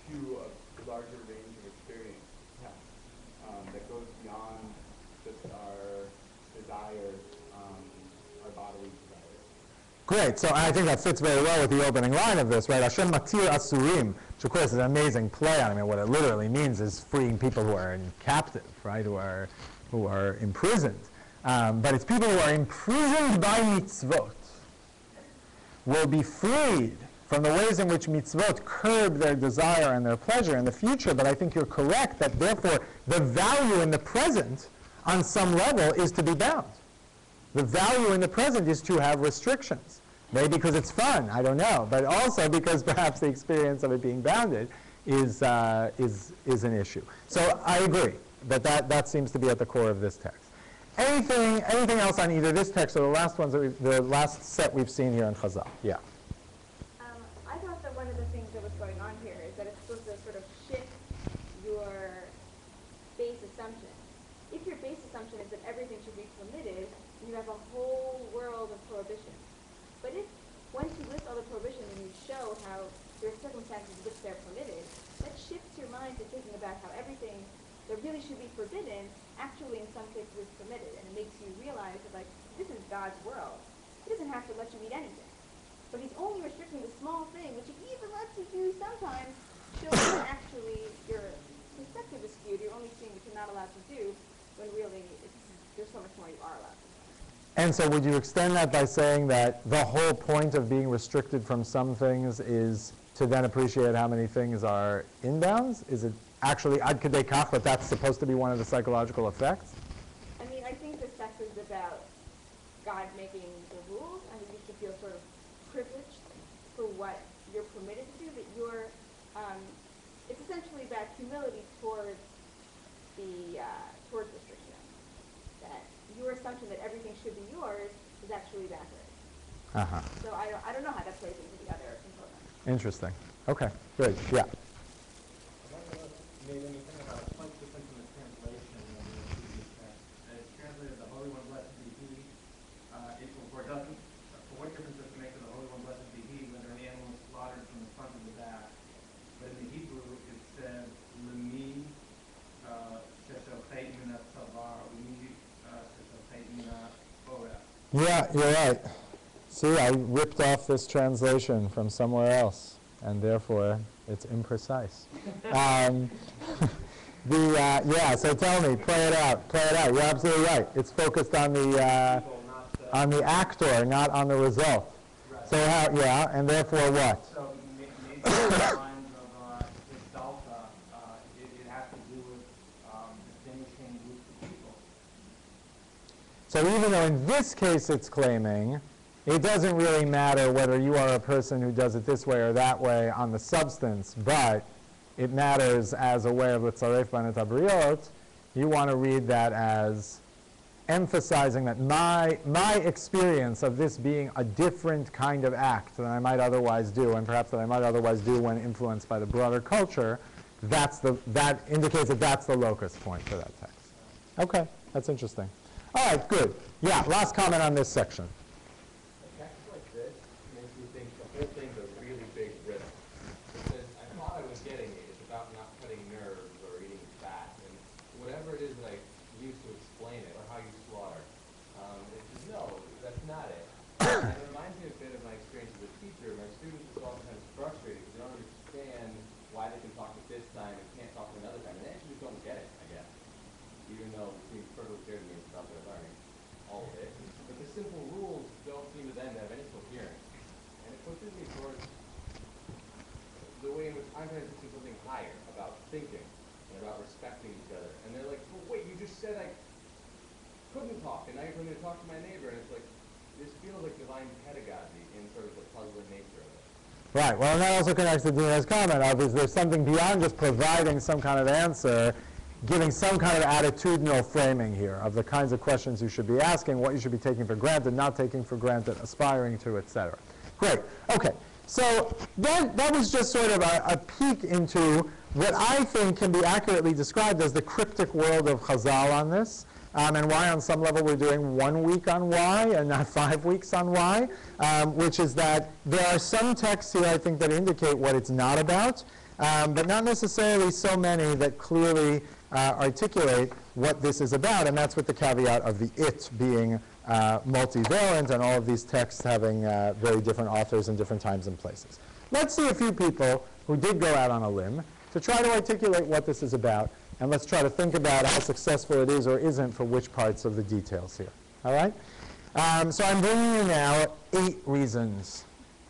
to a larger range of experience um, that goes beyond just our desires, um, our bodily desires. Great. So I think that fits very well with the opening line of this, right? Hashem matir asurim, which of course is an amazing play on. I mean, what it literally means is freeing people who are in captive, right? Who are who are imprisoned. Um, but it's people who are imprisoned by mitzvot will be freed from the ways in which mitzvot curb their desire and their pleasure in the future. But I think you're correct that therefore the value in the present on some level is to be bound. The value in the present is to have restrictions. Maybe because it's fun, I don't know, but also because perhaps the experience of it being bounded is, uh, is, is an issue. So I agree that, that that seems to be at the core of this text. Anything, anything else on either this text or the last ones that we've, the last set we've seen here in Chazal? Yeah. Um, I thought that one of the things that was going on here is that it's supposed to sort of shift your base assumption. If your base assumption is that everything should be permitted, you have a whole world of prohibitions. But if once you list all the prohibitions and you show how there are circumstances in which they're permitted, that shifts your mind to thinking about how everything that really should be forbidden actually in some cases is permitted. And it makes you realize that like this is God's world. He doesn't have to let you eat anything. But he's only restricting the small thing, which he even lets you do sometimes, that actually your perspective is skewed. You're only seeing what you're not allowed to do, when really there's so much more you are allowed to do. And so would you extend that by saying that the whole point of being restricted from some things is to then appreciate how many things are inbounds? Is it actually ad kadei kach that but that's supposed to be one of the psychological effects? I mean, I think the text is about God making the rules. I think you should feel sort of privileged for what you're permitted to do. That you're, um, it's essentially about humility towards the uh, towards restriction. That your assumption that everything should be yours is actually backwards. Uh-huh. So I don't, I don't know how that plays into the other components. Interesting. Okay, good. Yeah. Made anything about a slight difference in the translation of the previous text. It's translated the Holy One blessed be He. Uh, it for doesn't, for what difference does it make to the Holy One blessed be He whether an animal is slaughtered from the front or the back? But in the Hebrew, it said Lemi uh, sheshochet min hatzavar, Lemi uh, sheshochet. Yeah, you're right. See, I ripped off this translation from somewhere else, and therefore it's imprecise. um, the uh, yeah, so tell me, play it out, play it out. You're absolutely right. It's focused on the uh, People, not the. on the actor, not on the result. Right. So how, yeah, and therefore what? So ma- maybe the lines of uh, this delta, uh, it, it has to do with um, distinguishing groups of people. So even though in this case it's claiming, it doesn't really matter whether you are a person who does it this way or that way on the substance, but it matters as a way of Litzaref Bahen et HaBriyot, you want to read that as emphasizing that my, my experience of this being a different kind of act than I might otherwise do, and perhaps that I might otherwise do when influenced by the broader culture, that's the, that indicates that that's the locus point for that text. Okay, that's interesting. All right, good. Yeah, last comment on this section. A text like this makes me think the whole thing's a really big risk. Because I thought I was getting it, it's about not cutting nerves or eating fat, and whatever it is that I use to explain it, or how you slaughter. Um, it's just, no, that's not it. and it reminds me a bit of my experience as a teacher. My students are oftentimes frustrated because they don't understand why they can talk at this time and can't talk at another time, and they actually just don't get it, I guess. Even though it seems perfectly clear to me it's about their learning all of it. But the simple rules don't seem to them to have any coherence pushes me towards the way in which I'm trying to do something higher about thinking and about respecting each other. And they're like, well, wait, you just said I couldn't talk, and now you're telling me to talk to my neighbor. And it's like, this feels like divine pedagogy in sort of the puzzling nature of it. Right. Well, and that also connects to Dina's comment of is there something beyond just providing some kind of answer, giving some kind of attitudinal framing here of the kinds of questions you should be asking, what you should be taking for granted, not taking for granted, aspiring to, etc. Great. Okay. So that, that was just sort of a, a peek into what I think can be accurately described as the cryptic world of Chazal on this. Um, and why on some level we're doing one week on why and not five weeks on why, um, which is that there are some texts here I think that indicate what it's not about, um, but not necessarily so many that clearly uh, articulate what this is about, and that's with the caveat of the it being uh, multivalent and all of these texts having uh, very different authors in different times and places. Let's see a few people who did go out on a limb to try to articulate what this is about and let's try to think about how successful it is or isn't for which parts of the details here. All right? Um, so I'm bringing you now eight reasons.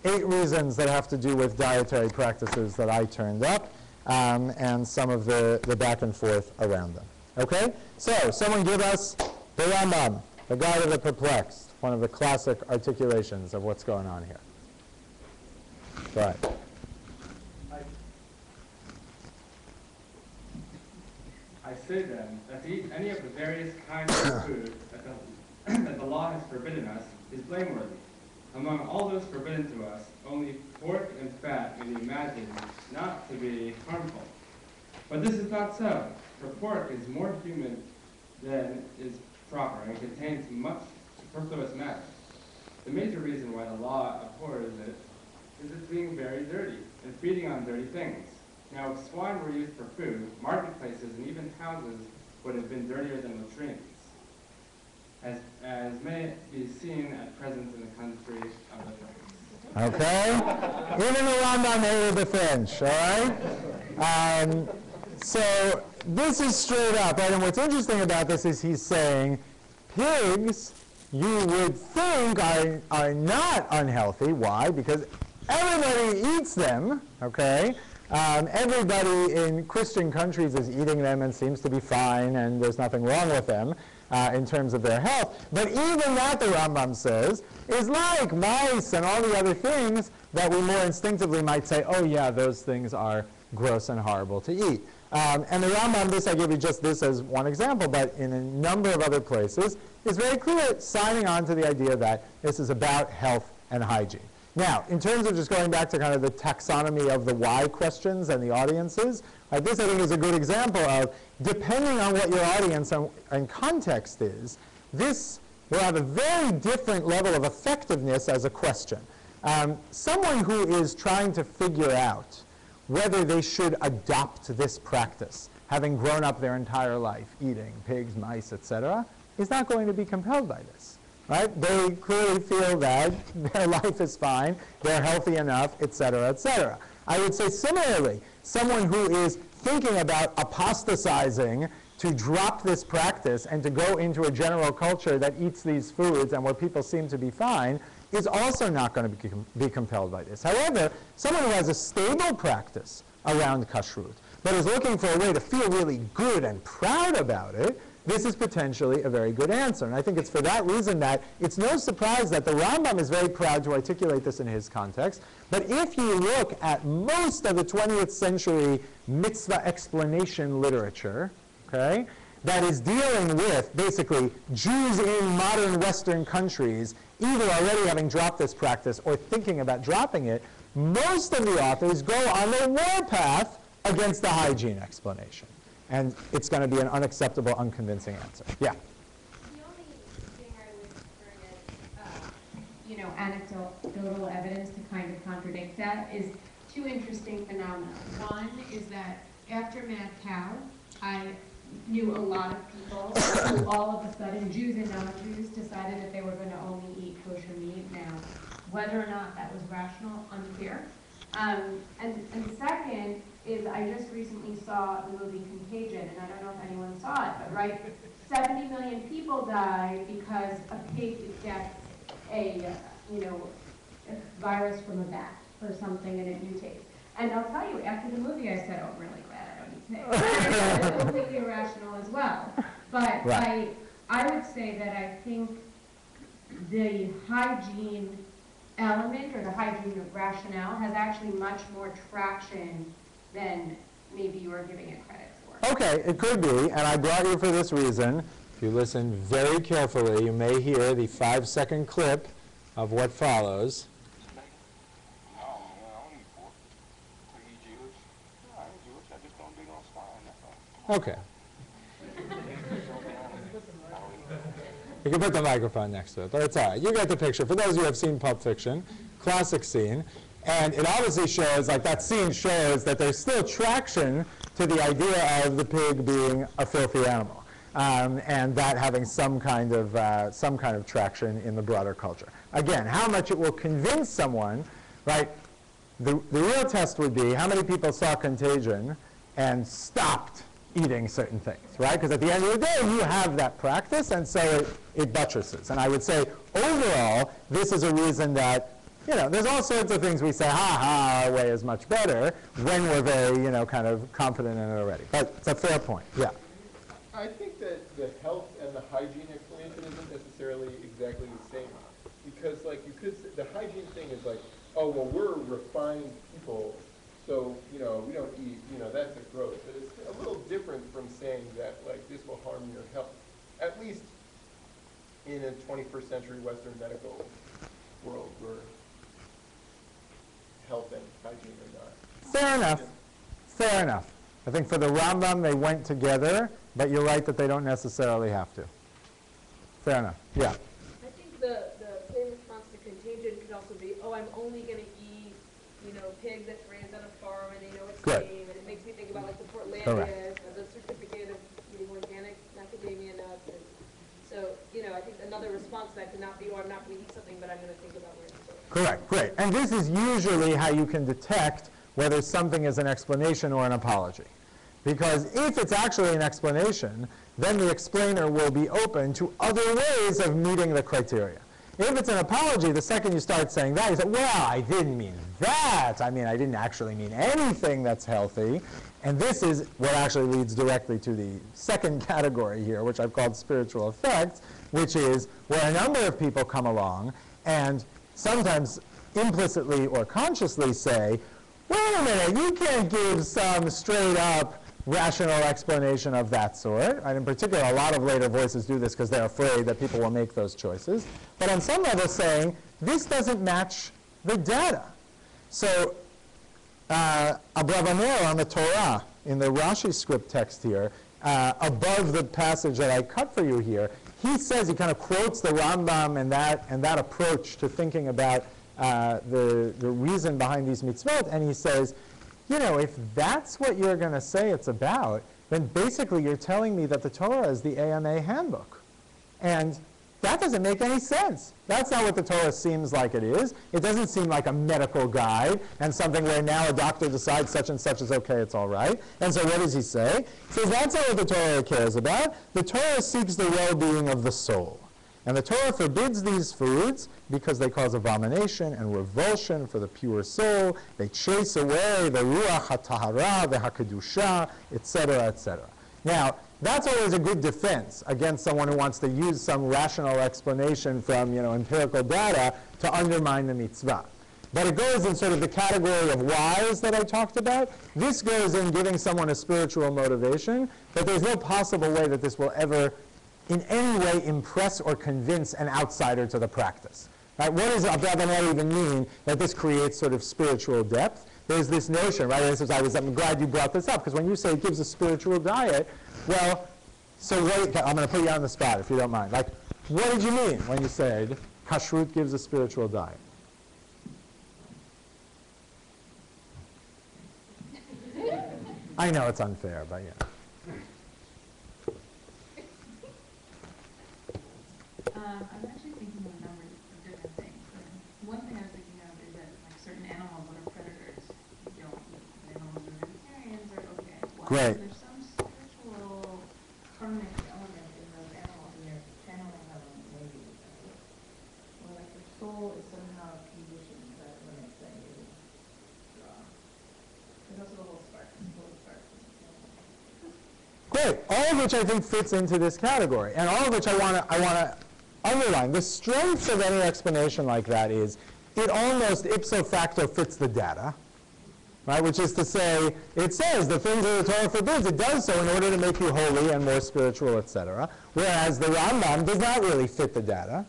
Eight reasons that have to do with dietary practices that I turned up um, and some of the, the back and forth around them. Okay? So someone give us the Rambam, the Guide of the Perplexed, one of the classic articulations of what's going on here. Go I say then that to eat any of the various kinds of food that the, that the law has forbidden us is blameworthy. Among all those forbidden to us, only pork and fat may be imagined not to be harmful. But this is not so, for pork is more human than is proper and contains much superfluous matter. The major reason why the law abhors it is its being very dirty and feeding on dirty things. Now, if swine were used for food, marketplaces and even houses would have been dirtier than latrines, as, as may be seen at present in the country of the French. Okay? Even the Rambam hated the French, all right? Um, so this is straight up, right? And what's interesting about this is he's saying pigs, you would think, are, are not unhealthy. Why? Because everybody eats them, okay? Um, everybody in Christian countries is eating them and seems to be fine, and there's nothing wrong with them uh, in terms of their health. But even that, the Rambam says, is like mice and all the other things that we more instinctively might say, oh yeah, those things are gross and horrible to eat. Um, and the Rambam, this I give you just this as one example, but in a number of other places, is very clear signing on to the idea that this is about health and hygiene. Now, in terms of just going back to kind of the taxonomy of the why questions and the audiences, this I think is a good example of, depending on what your audience and, and context is, this will have a very different level of effectiveness as a question. Um, someone who is trying to figure out whether they should adopt this practice, having grown up their entire life eating pigs, mice, etc., is not going to be compelled by this right? They clearly feel that their life is fine, they're healthy enough, et cetera, et cetera. I would say similarly, someone who is thinking about apostatizing to drop this practice and to go into a general culture that eats these foods and where people seem to be fine is also not going to be, be compelled by this. However, someone who has a stable practice around kashrut, but is looking for a way to feel really good and proud about it, this is potentially a very good answer. And I think it's for that reason that it's no surprise that the Rambam is very proud to articulate this in his context. But if you look at most of the 20th century mitzvah explanation literature, okay, that is dealing with basically Jews in modern Western countries either already having dropped this practice or thinking about dropping it, most of the authors go on the warpath against the hygiene explanation and it's going to be an unacceptable, unconvincing answer. Yeah? The only thing I would bring as, uh, you know, anecdotal evidence to kind of contradict that is two interesting phenomena. One is that after Mad Cow, I knew a lot of people who all of a sudden, Jews and non-Jews, decided that they were going to only eat kosher meat. Now, whether or not that was rational, unclear. Um, and, and second, is I just recently saw the movie Contagion, and I don't know if anyone saw it, but right, 70 million people die because a pig gets a, you know, a virus from a bat or something and it mutates. And I'll tell you, after the movie, I said, oh, I'm really glad I don't eat pigs. It's completely irrational as well. But I, Right. I would say that I think the hygiene element or the hygiene of rationale has actually much more traction than maybe you are giving it credit for. Okay, it could be, and I brought you for this reason. If you listen very carefully, you may hear the five-second clip of what follows. Okay. You can put the microphone next to it, but it's all right. You get the picture. For those of you who have seen Pulp Fiction, classic scene. And it obviously shows, like that scene shows that there's still traction to the idea of the pig being a filthy animal. Um, and that having some kind of uh, some kind of traction in the broader culture. Again, how much it will convince someone, right? The, the real test would be how many people saw Contagion and stopped eating certain things, right? Because at the end of the day, you have that practice, and so it, it buttresses. And I would say, overall, this is a reason that, you know, there's all sorts of things we say, ha ha, our way is much better, when we're very, you know, kind of confident in it already. But it's a fair point, yeah. I think that the health and the hygiene explanation isn't necessarily exactly the same. Because like you could, s- the hygiene thing is like, oh, well, we're refined people, so, you know, we don't eat, you know, that's a gross. But it's a little different from saying that like this will harm your health. At least in a twenty-first century Western medical world where health and hygiene are not. Fair enough. Fair enough. I think for the Rambam, they went together, but you're right that they don't necessarily have to. Fair enough, yeah. I think the, the plain response to contagion could also be, oh, I'm only gonna eat, you know, pig that's raised on a farm and they know it's Good. safe. And it makes me think about like the Correct. Portlandia, the certificate of eating organic macadamia nuts. And so, you know, I think another response that could not be, oh, I'm not gonna eat something, but I'm gonna think about where it's. Correct, great. And this is usually how you can detect whether something is an explanation or an apology. Because if it's actually an explanation, then the explainer will be open to other ways of meeting the criteria. If it's an apology, the second you start saying that, you say, well, I didn't mean that. I mean, I didn't actually mean anything that's healthy. And this is what actually leads directly to the second category here, which I've called spiritual effects, which is where a number of people come along and sometimes implicitly or consciously say, wait a minute, you can't give some straight up rational explanation of that sort. And in particular, a lot of later voices do this because they're afraid that people will make those choices. But on some level saying, this doesn't match the data. So uh, on the Torah, in the Rashi script text here, uh, above the passage that I cut for you here, he says, he kind of quotes the Rambam and that, and that approach to thinking about uh, the, the reason behind these mitzvot, and he says, you know, if that's what you're going to say it's about, then basically you're telling me that the Torah is the AMA handbook. And that doesn't make any sense. That's not what the Torah seems like it is. It doesn't seem like a medical guide and something where now a doctor decides such and such is okay, it's all right. And so what does he say? He says that's not what the Torah cares about. The Torah seeks the well-being of the soul. And the Torah forbids these foods because they cause abomination and revulsion for the pure soul. They chase away the ruach hatahara, the hakadusha, etc., etc. Now, that's always a good defense against someone who wants to use some rational explanation from you know, empirical data to undermine the mitzvah. But it goes in sort of the category of whys that I talked about. This goes in giving someone a spiritual motivation, but there's no possible way that this will ever in any way impress or convince an outsider to the practice. Right? What does Abravanel even mean that this creates sort of spiritual depth? There's this notion, right? This is, I was, I'm glad you brought this up, because when you say it gives a spiritual diet, well, so what, I'm going to put you on the spot, if you don't mind. Like, what did you mean when you said kashrut gives a spiritual diet? I know it's unfair, but yeah. Um, I'm actually thinking of a number of different things. Um, One thing I was thinking of is that like certain animals that are predators don't eat. Animals that are vegetarians are okay. Why? Great. soul is somehow conditioned that limits that you draw. The whole. Great. All of which I think fits into this category, and all of which I want to I want to underline. The strength of any explanation like that is it almost ipso facto fits the data, right? Which is to say, it says the things that the Torah forbids. It does so in order to make you holy and more spiritual, etc. Whereas the Rambam does not really fit the data.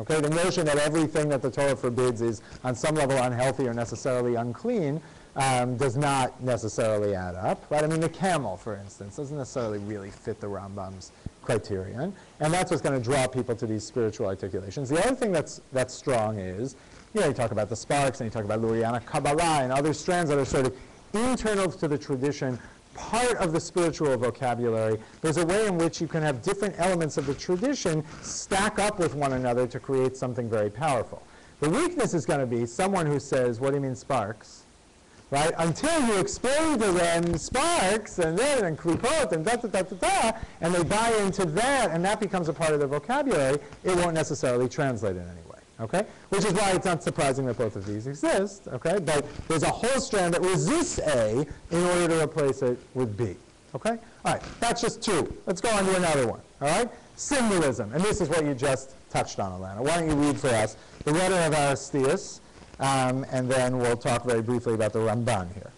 Okay, the notion that everything that the Torah forbids is on some level unhealthy or necessarily unclean um, does not necessarily add up, right? I mean, the camel, for instance, doesn't necessarily really fit the Rambam's criterion, and that's what's going to draw people to these spiritual articulations. The other thing that's, that's strong is, you know, you talk about the sparks, and you talk about Lurianic Kabbalah, and other strands that are sort of internal to the tradition, part of the spiritual vocabulary. There's a way in which you can have different elements of the tradition stack up with one another to create something very powerful. The weakness is going to be someone who says, what do you mean sparks? right? Until you explain to them sparks and then and klipot and da da da da da, and they buy into that, and that becomes a part of their vocabulary, it won't necessarily translate in any way, okay? Which is why it's not surprising that both of these exist, okay? But there's a whole strand that resists A in order to replace it with B, okay? All right, that's just two. Let's go on to another one, all right? Symbolism, and this is what you just touched on, Alana. Why don't you read for us the letter of Aristeas, um, and then we'll talk very briefly about the Ramban here.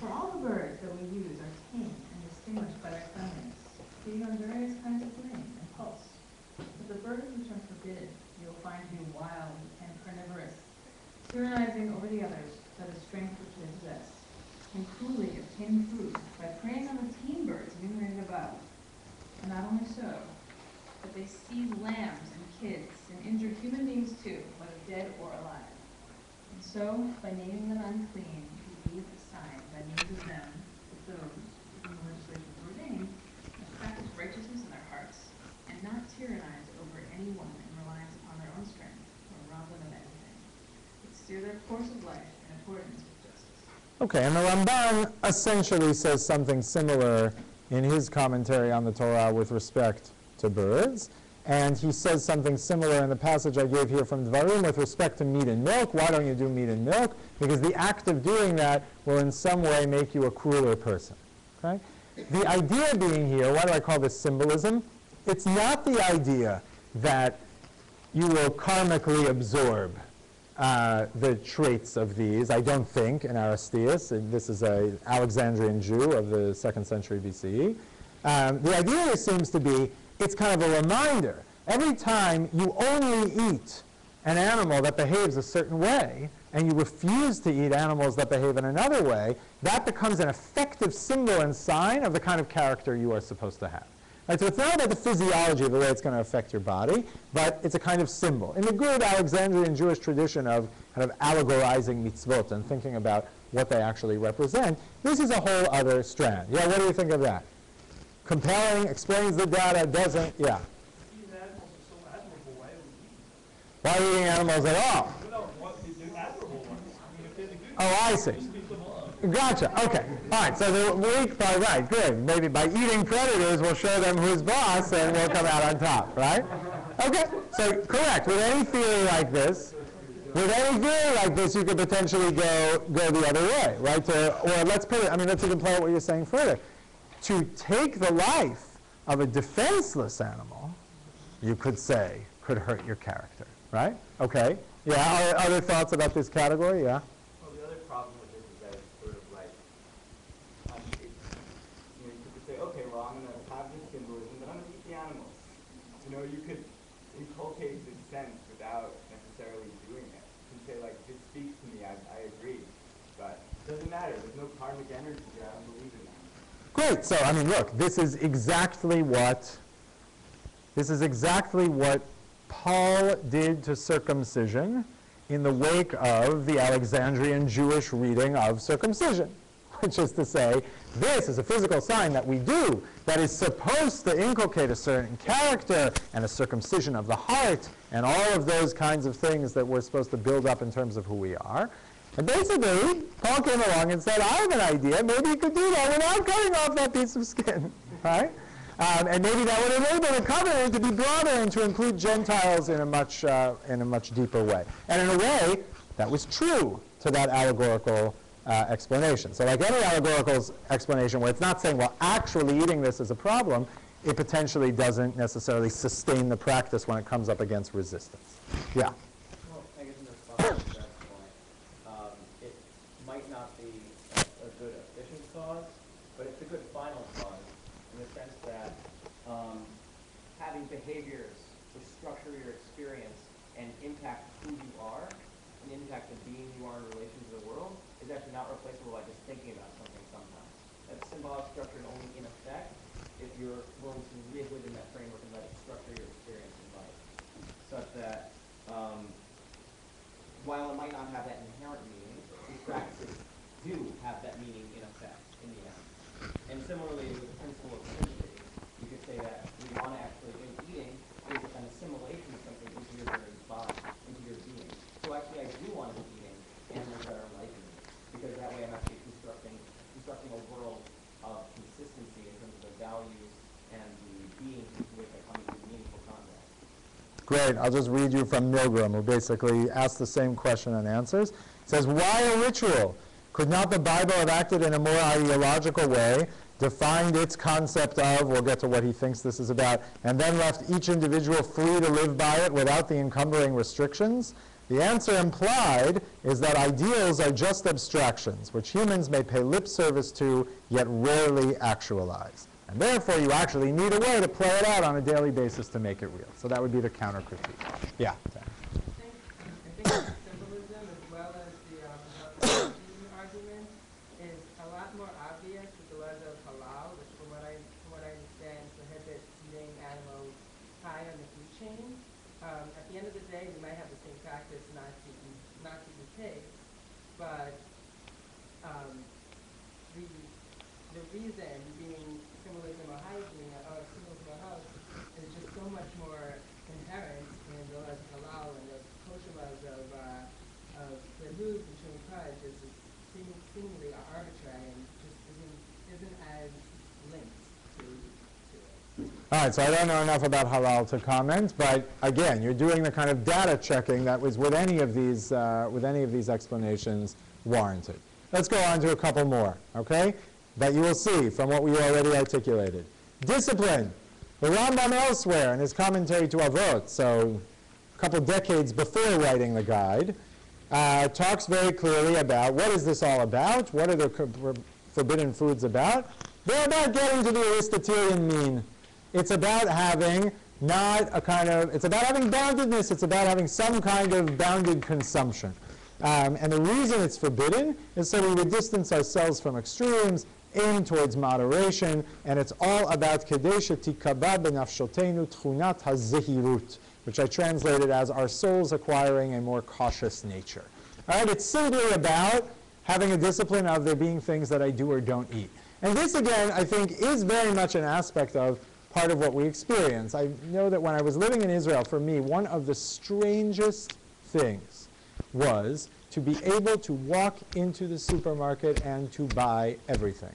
For all the birds that we use are tame and distinguished by their cleanliness, feeding on various kinds of grain and pulse. But the birds which are forbidden you will find to be wild and carnivorous, tyrannizing over the others by the strength which possess, and cruelly obtain food by preying on the tame birds moving above. And not only so, but they seize lambs and kids and injure human beings too, whether dead or alive. And so, by naming them unclean, he gave a sign by means of them that those whom the legislation ordained must practice righteousness in their hearts and not tyrannize over any one in reliance upon their own strength or rob them of anything, but steer their course of life in accordance with justice. Okay, and the Ramban essentially says something similar in his commentary on the Torah with respect to birds. And he says something similar in the passage I gave here from Dvarim with respect to meat and milk. Why don't you do meat and milk? Because the act of doing that will in some way make you a crueler person. Okay? The idea being here, why do I call this symbolism? It's not the idea that you will karmically absorb uh, the traits of these. I don't think in Aristeas. This is an Alexandrian Jew of the second century BCE. Um, the idea seems to be it's kind of a reminder. Every time you only eat an animal that behaves a certain way, and you refuse to eat animals that behave in another way, that becomes an effective symbol and sign of the kind of character you are supposed to have. Right, so it's not about the physiology of the way it's going to affect your body, but it's a kind of symbol. In the good Alexandrian Jewish tradition of kind of allegorizing mitzvot and thinking about what they actually represent, this is a whole other strand. Yeah, what do you think of that? Compelling, explains the data, doesn't, yeah. These animals are so admirable, why are eating them? Why are you eating animals at all? No, what, they're admirable ones. I mean, if they're the good Oh, I see. just keep them alive. Gotcha. Okay. All right. So the weak by right. Good. Maybe by eating predators, we'll show them who's boss, and we'll come out on top. Right? Okay. So correct. With any theory like this, with any theory like this, you could potentially go go the other way, right? To, or let's put it. I mean, let's even play what you're saying further. To take the life of a defenseless animal, you could say, could hurt your character. Right? Okay. Yeah. Other thoughts about this category? Yeah. Well, the other problem with this is that it's sort of like, um, it's, you know, you could say, okay, well, I'm going to have this symbolism, but I'm going to eat the animals. You know, you could inculcate this sense without necessarily doing it. You can say, like, this speaks to me, I, I agree. But it doesn't matter. There's no karmic energy there. I don't believe in that. Great. So, I mean, look, this is exactly what this is exactly what Paul did to circumcision in the wake of the Alexandrian Jewish reading of circumcision, which is to say, this is a physical sign that we do that is supposed to inculcate a certain character and a circumcision of the heart and all of those kinds of things that we're supposed to build up in terms of who we are. And basically, Paul came along and said, I have an idea. Maybe you could do that without cutting off that piece of skin, right? Um, and maybe that would enable the covenant to be broader and to include Gentiles in a much, uh, in a much deeper way. And in a way, that was true to that allegorical uh, explanation. So like any allegorical explanation where it's not saying, well, actually eating this is a problem, it potentially doesn't necessarily sustain the practice when it comes up against resistance. Yeah. Well, I guess in response to that point, um, it might not be a, a good efficient cause, but it's a good final cause in the sense that um, having behaviors which structure your experience and impact who you are and impact the being you are in relation to the world is actually not replaceable by just thinking about something sometimes. That's symbolic structure and only in effect if you're willing to live within that framework and let it structure your experience in life such that um, might not have that inherent meaning, these practices do have that meaning in effect in the end. And similarly with the principle of sympathy, you could say that we want to actually, in eating, is an assimilation of something into your very body, into your being. So actually I do want to be eating animals that are like me, because that way I'm actually constructing, constructing a world of consistency in terms of the values and the beings with which I come into meaningful contact. Great. I'll just read you from Milgrom, who basically asks the same question and answers. It says, why a ritual? Could not the Bible have acted in a more ideological way, defined its concept of, we'll get to what he thinks this is about, and then left each individual free to live by it without the encumbering restrictions? The answer implied is that ideals are just abstractions, which humans may pay lip service to, yet rarely actualize. And therefore, you actually need a way to play it out on a daily basis to make it real. So that would be the counter critique. Yeah. I think symbolism as well as the um, health argument is a lot more obvious with the words of halal, which from what I from what I understand prohibits eating animals high on the food chain. Um, at the end of the day, we might have the same practice not to eat not to eat pigs, but um, the the reason being symbolism or hygiene or symbolism or health is just so much more inherent in the laws of halal and the kosher laws of uh, of the foods and chewing fudge is is seem, seemingly arbitrary and just isn't isn't as linked to to it. All right, so I don't know enough about halal to comment, but again, you're doing the kind of data checking that was with any of these, uh, with any of these explanations warranted. Let's go on to a couple more, okay? That you will see from what we already articulated. Discipline. The Rambam elsewhere in his commentary to Avot, so a couple decades before writing the guide, uh, talks very clearly about what is this all about? What are the forbidden foods about? They're about getting to the Aristotelian mean. It's about having not a kind of, it's about having boundedness, it's about having some kind of bounded consumption. Um, and the reason it's forbidden is so we would distance ourselves from extremes, aim towards moderation, and it's all about Kedesha tikaba benafshotenu tchunat hazehirut, which I translated as our souls acquiring a more cautious nature. All right, it's simply about having a discipline of there being things that I do or don't eat. And this, again, I think is very much an aspect of part of what we experience. I know that when I was living in Israel, for me, one of the strangest things was to be able to walk into the supermarket and to buy everything.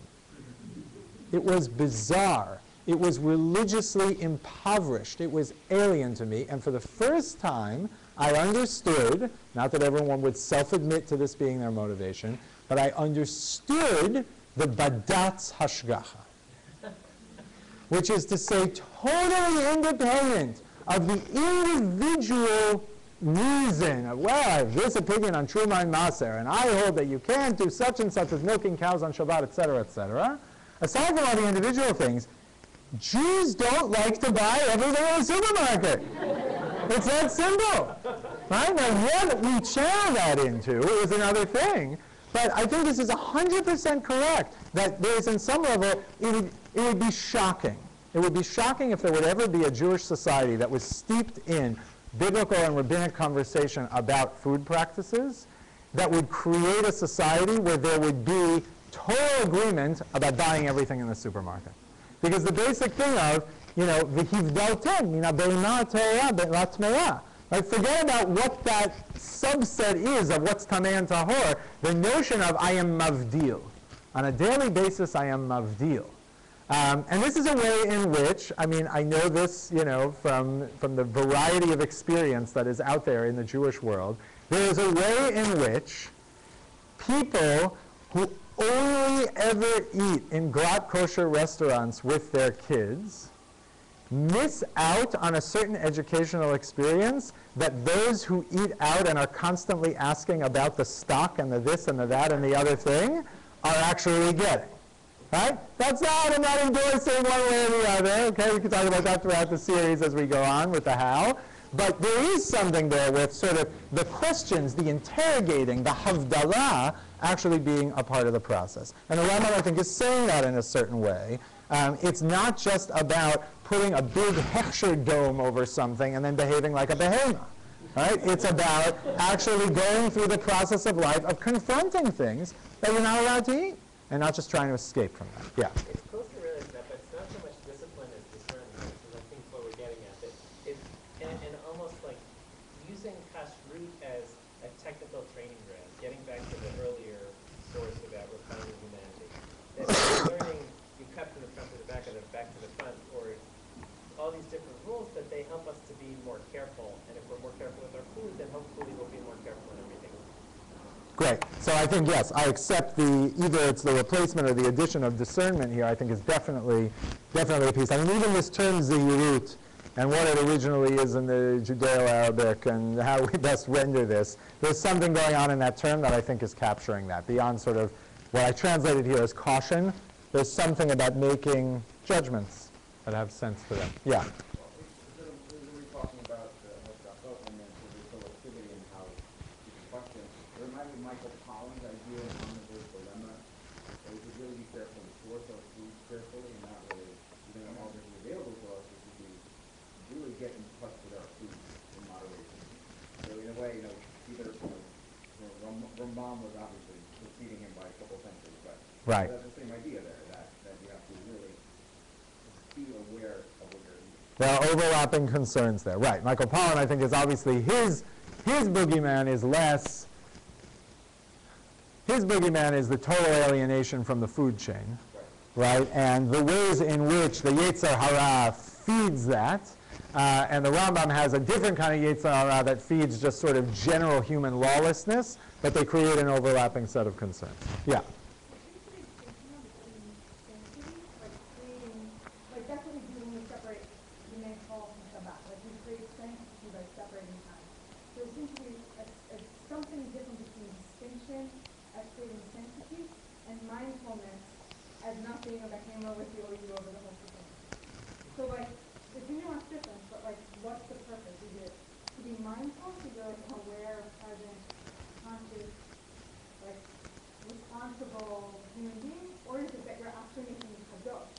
It was bizarre. It was religiously impoverished. It was alien to me. And for the first time, I understood, not that everyone would self-admit to this being their motivation, but I understood the badatz hashgacha, which is to say totally independent of the individual reason well, I have this opinion on Truma and Maser, and I hold that you can't do such and such as milking cows on Shabbat, etc., etc. Aside from all the individual things, Jews don't like to buy everything in the supermarket. it's that simple. Right? Now, what we channel that into is another thing. But I think this is 100% correct, that there is, in some level, it would be shocking. It would be shocking if there would ever be a Jewish society that was steeped in biblical and rabbinic conversation about food practices that would create a society where there would be total agreement about buying everything in the supermarket. Because the basic thing of, you know. Right? Forget about what that subset is of what's tameh and tahor. The notion of I am mavdil. On a daily basis, I am mavdil. Um, and this is a way in which, I mean, I know this, you know, from, from the variety of experience that is out there in the Jewish world. There is a way in which people who only ever eat in glatt kosher restaurants with their kids miss out on a certain educational experience that those who eat out and are constantly asking about the stock and the this and the that and the other thing are actually getting. Right? That's not, I'm not endorsing one way or the other. Okay, we can talk about that throughout the series as we go on with the how. But there is something there with sort of the questions, the interrogating, the havdalah actually being a part of the process. And the Rambam, I think, is saying that in a certain way. Um, it's not just about putting a big hechsher dome over something and then behaving like a behemoth. Right? It's about actually going through the process of life of confronting things that you're not allowed to eat and not just trying to escape from them. Yeah. It's close to really that, but it's not so much discipline as discernment, because I think what we're getting at. That it's, and, and almost like using kashrut as a technical training ground, getting back to the earlier source about refining humanity. That you're learning, you cut from the front to the back or the back to the front, or all these different rules that they help us to be more careful. And if we're more careful with our food, then hopefully we'll be more careful in everything. Great. So I think, yes, I accept the, either it's the replacement or the addition of discernment here, I think is definitely, definitely a piece. I mean, even this term zihirut and what it originally is in the Judeo-Arabic and how we best render this, there's something going on in that term that I think is capturing that. Beyond sort of what I translated here as caution, there's something about making judgments that have sense to them. Yeah. Instead of, we were talking about uh, Hashgacha and then the selectivity and how it's questioned. It reminded me of Michael Pollan's idea in Omnivore's Dilemma. That we should really be careful to source our food carefully and not really, even though all this is available to us, we should be, really get in touch with our food in moderation. So in a way, you know, either, you know, you know, Was obviously preceding him by a couple but Right. that's the same idea there, that, that you have to really be aware of what you're eating. There are overlapping concerns there. Right. Michael Pollan, I think, is obviously his, his boogeyman is less, his boogeyman is the total alienation from the food chain, right? And the ways in which the Yetzer Hara feeds that, uh, and the Rambam has a different kind of Yetzer Hara that feeds just sort of general human lawlessness, but they create an overlapping set of concerns. Yeah. Like that's what we do when we separate the main call from Shabbat. Like we create sanctity by separating time. So it seems to be a, a, something different between distinction as creating sanctity and mindfulness as not being able to hang over you or you over the whole thing. So like it's a nuanced difference, but like what's the purpose? Is it to be mindful, to be like aware, present, conscious, like responsible human being, or is it that you're actually making kadosh?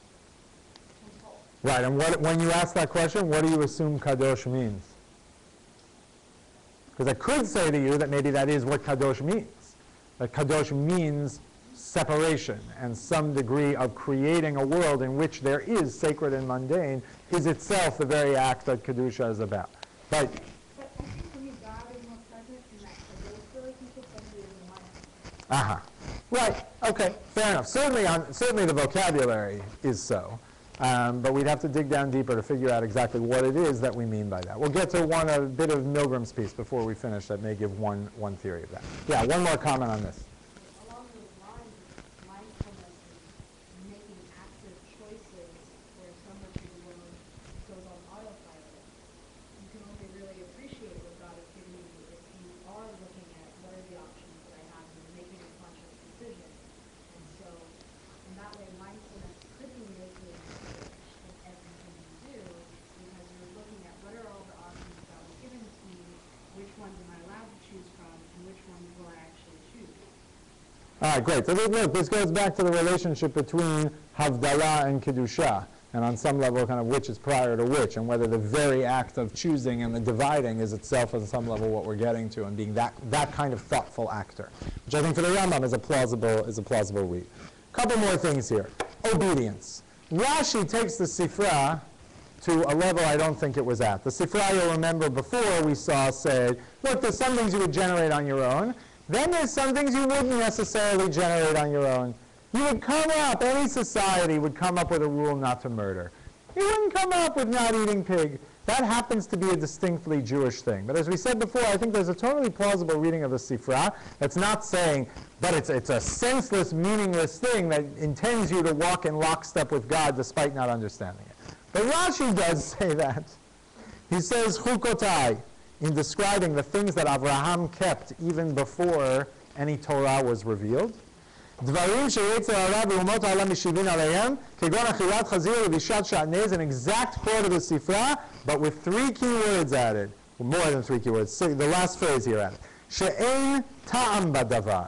control? Right, and what, when you ask that question, what do you assume kadosh means? Because I could say to you that maybe that is what kadosh means. That kadosh means separation and some degree of creating a world in which there is sacred and mundane is itself the very act that kedusha is about. But mind. Uh-huh. Right. Okay. Fair enough. Certainly, on, certainly the vocabulary is so. Um, but we'd have to dig down deeper to figure out exactly what it is that we mean by that. We'll get to one a bit of Milgrom's piece before we finish that may give one, one theory of that. Yeah, one more comment on this. Along those lines, mindfulness is making active choices where so much of the world goes on autopilot. You can only really appreciate what God has given you if you are looking at what are the options that I have and you're making a conscious decision. And so, in that way, mindfulness could be making in everything you do because you're looking at what are all the options God has given to me, which ones am I allowed to choose from, and which ones will I actually choose. All right, great. So look, this goes back to the relationship between Havdalah and Kedusha, and on some level, kind of which is prior to which, and whether the very act of choosing and the dividing is itself, on some level, what we're getting to, and being that, that kind of thoughtful actor, which I think for the Rambam is a plausible, is a plausible read. Couple more things here. Obedience. Rashi takes the Sifra to a level I don't think it was at. The Sifra, you'll remember before we saw, said, look, there's some things you would generate on your own. Then there's some things you wouldn't necessarily generate on your own. You would come up, any society would come up with a rule not to murder. You wouldn't come up with not eating pig. that happens to be a distinctly Jewish thing. But as we said before, I think there's a totally plausible reading of the Sifra that's not saying, but it's, it's a senseless, meaningless thing that intends you to walk in lockstep with God despite not understanding it. But Rashi does say that. He says, Chukotai, in describing the things that Abraham kept even before any Torah was revealed. דברים שיצר הרע ואומות העולם משיבין עליהם, כגון אכילת חזיר ולבישת שענז, an exact quote of the Sifra, but with three key words added, more than three key words, the last phrase here added, שאין טעם בדבר,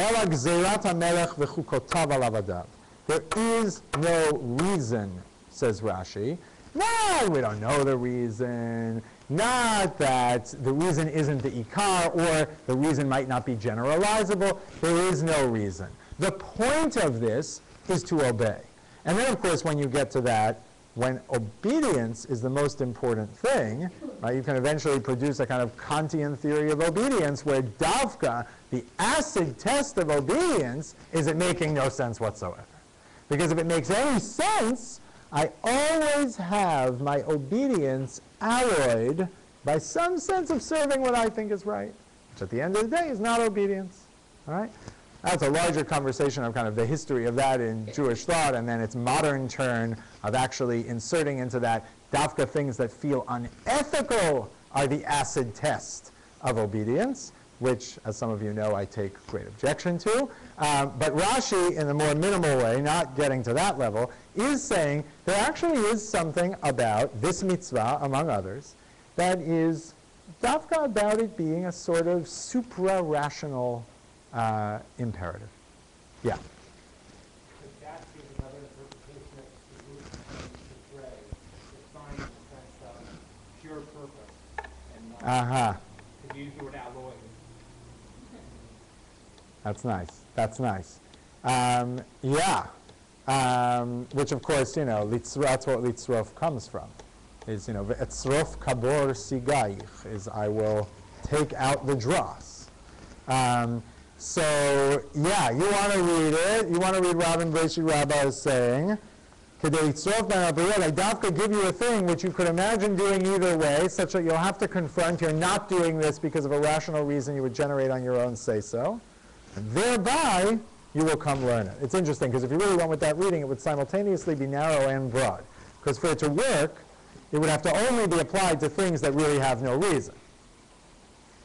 אלא גזירת המלך וחוקותיו על עבדיו. There is no reason, says Rashi. No, we don't know the reason. Not that the reason isn't the ikar or the reason might not be generalizable. There is no reason. The point of this is to obey. And then, of course, when you get to that, when obedience is the most important thing, right, you can eventually produce a kind of Kantian theory of obedience where davka, the acid test of obedience, is it making no sense whatsoever. Because if it makes any sense, I always have my obedience alloyed by some sense of serving what I think is right, which at the end of the day is not obedience. All right? That's a larger conversation of kind of the history of that in Jewish thought and then its modern turn of actually inserting into that dafka things that feel unethical are the acid test of obedience, which, as some of you know, I take great objection to. Um, but Rashi, in a more minimal way, not getting to that level, is saying there actually is something about this mitzvah, among others, that is dafka about it being a sort of supra-rational uh, imperative. Yeah. That is another interpretation of the root of the phrase, defined in the sense of pure purpose and not, Uh-huh. to use the word alloy. That's nice. That's nice. Um, yeah. Um, which, of course, you know, that's what litzrof comes from. Is, you know, etzrof kabor sigaich, is I will take out the dross. Um, so, yeah, you want to read it. You want to read Rabin Bereshit Rabbah is saying, I dafka give you a thing which you could imagine doing either way, such that you'll have to confront you're not doing this because of a rational reason you would generate on your own say-so. Thereby, you will come learn it. It's interesting because if you really went with that reading, it would simultaneously be narrow and broad. Because for it to work, it would have to only be applied to things that really have no reason.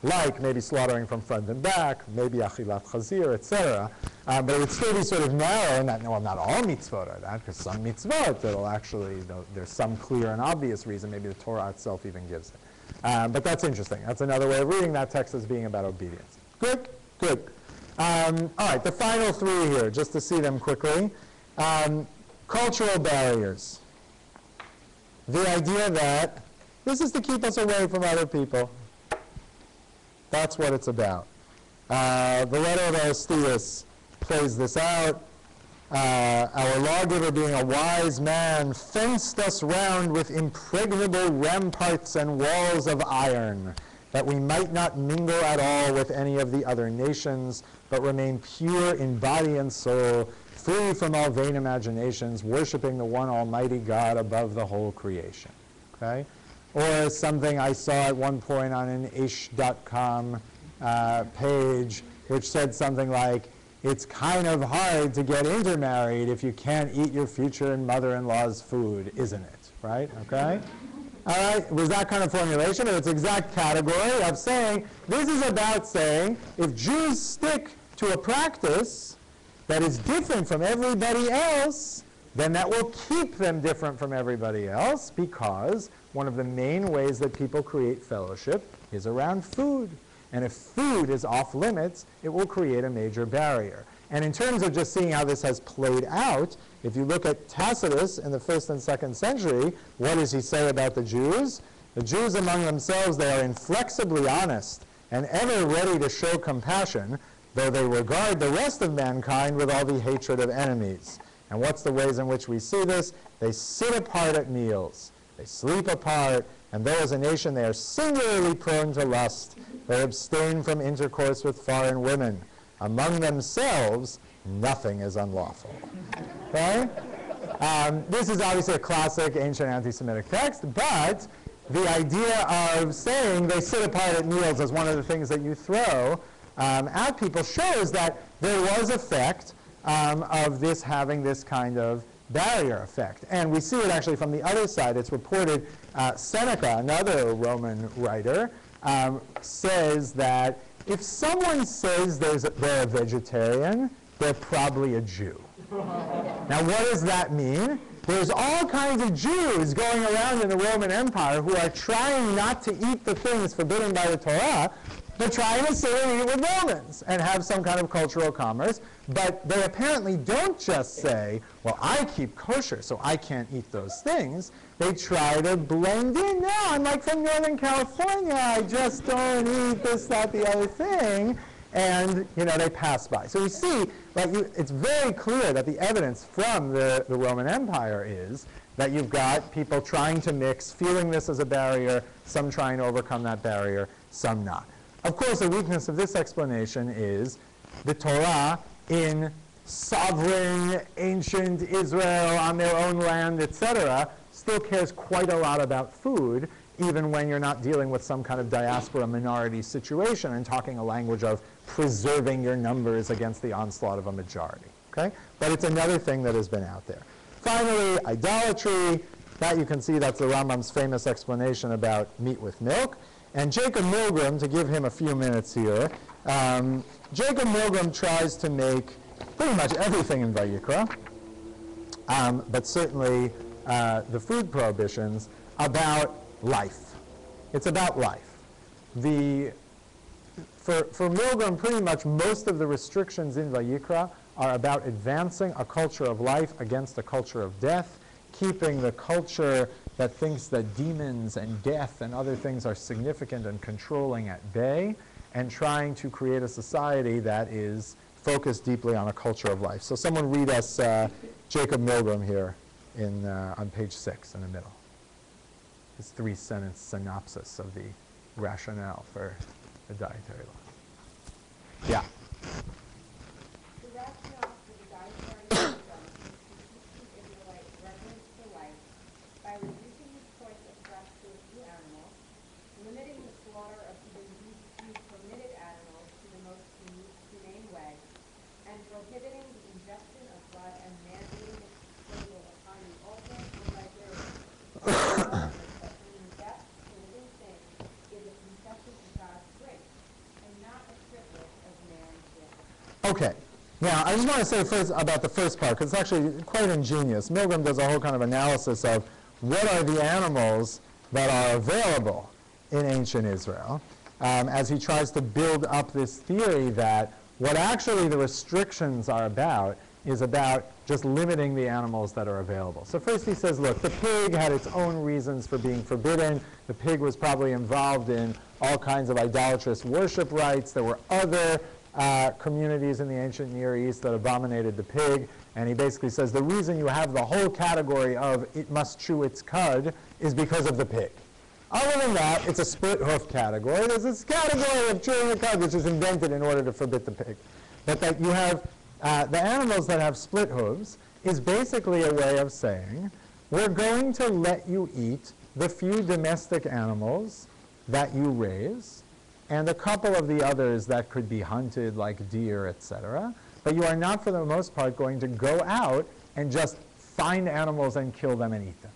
Like maybe slaughtering from front and back, maybe achilat chazir, etc. Uh, but it would still be sort of narrow in that, well, not all mitzvot are that, because some mitzvot, it'll actually, there's some clear and obvious reason, maybe the Torah itself even gives it. Uh, but that's interesting. That's another way of reading that text as being about obedience. Good? Good. Um, all right, the final three here, just to see them quickly. Um, cultural barriers. The idea that this is to keep us away from other people. That's what it's about. Uh, the letter of Aristeas plays this out. Uh, our lawgiver, being a wise man, fenced us round with impregnable ramparts and walls of iron, that we might not mingle at all with any of the other nations, but remain pure in body and soul, free from all vain imaginations, worshiping the one Almighty God above the whole creation. Okay? Or something I saw at one point on aish.com uh, page, which said something like, it's kind of hard to get intermarried if you can't eat your future mother-in-law's food, isn't it? Right? Okay? All right, was that kind of formulation, but it's exact category of saying, this is about saying, if Jews stick to a practice that is different from everybody else, then that will keep them different from everybody else because one of the main ways that people create fellowship is around food. And if food is off limits, it will create a major barrier. And in terms of just seeing how this has played out, if you look at Tacitus in the first and second century, what does he say about the Jews? The Jews among themselves, they are inflexibly honest and ever ready to show compassion, though they regard the rest of mankind with all the hatred of enemies. And what's the ways in which we see this? They sit apart at meals. They sleep apart, and though as a nation they are singularly prone to lust, they abstain from intercourse with foreign women. Among themselves, nothing is unlawful. Okay? Um, this is obviously a classic ancient anti-Semitic text, but the idea of saying they sit apart at meals as one of the things that you throw um, at people shows that there was effect um, of this having this kind of barrier effect. And we see it actually from the other side. It's reported uh, Seneca, another Roman writer, um, says that if someone says a, they're a vegetarian, they're probably a Jew. now, what does that mean? There's all kinds of Jews going around in the Roman Empire who are trying not to eat the things forbidden by the Torah, they're trying to sit and eat with Romans and have some kind of cultural commerce, but they apparently don't just say, well, I keep kosher, so I can't eat those things. They try to blend in. No, I'm like from Northern California. I just don't eat this, that, the other thing. And, you know, they pass by. So we see, like, you, it's very clear that the evidence from the, the Roman Empire is that you've got people trying to mix, feeling this as a barrier, some trying to overcome that barrier, some not. Of course, the weakness of this explanation is the Torah in sovereign ancient Israel on their own land, etc., still cares quite a lot about food, even when you're not dealing with some kind of diaspora minority situation and talking a language of preserving your numbers against the onslaught of a majority. Okay? But it's another thing that has been out there. Finally, idolatry. That you can see that's the Rambam's famous explanation about meat with milk. And Jacob Milgrom, to give him a few minutes here, um, Jacob Milgrom tries to make pretty much everything in Vayikra, um, but certainly uh, the food prohibitions, about life. It's about life. The, for, for Milgrom, pretty much most of the restrictions in Vayikra are about advancing a culture of life against a culture of death, keeping the culture that thinks that demons and death and other things are significant and controlling at bay, and trying to create a society that is focused deeply on a culture of life. So someone read us uh, Jacob Milgrom here in, uh, on page six in the middle. His three-sentence synopsis of the rationale for the dietary law. Yeah. The rationale for the dietary system is to teach the Israelite reverence for life by reducing the choice of fresh food to animals, limiting the slaughter of the few permitted animals to the most hum- humane way, and prohibiting the ingestion of blood and mandating its disposal upon the altar or by burial. That bringing death to living things is a concession of God's grace, and not a privilege of man's will. Okay. Now, I just want to say first about the first part, because it's actually quite ingenious. Milgrom does a whole kind of analysis of what are the animals that are available in ancient Israel, um, as he tries to build up this theory that what actually the restrictions are about is about just limiting the animals that are available. So first he says, look, the pig had its own reasons for being forbidden. The pig was probably involved in all kinds of idolatrous worship rites. There were other uh, communities in the ancient Near East that abominated the pig. And he basically says the reason you have the whole category of it must chew its cud is because of the pig. Other than that, it's a split hoof category. There's this category of chewing the cud which is invented in order to forbid the pig. But that you have uh, the animals that have split hooves is basically a way of saying we're going to let you eat the few domestic animals that you raise and a couple of the others that could be hunted like deer, etc. But you are not, for the most part, going to go out and just find animals and kill them and eat them.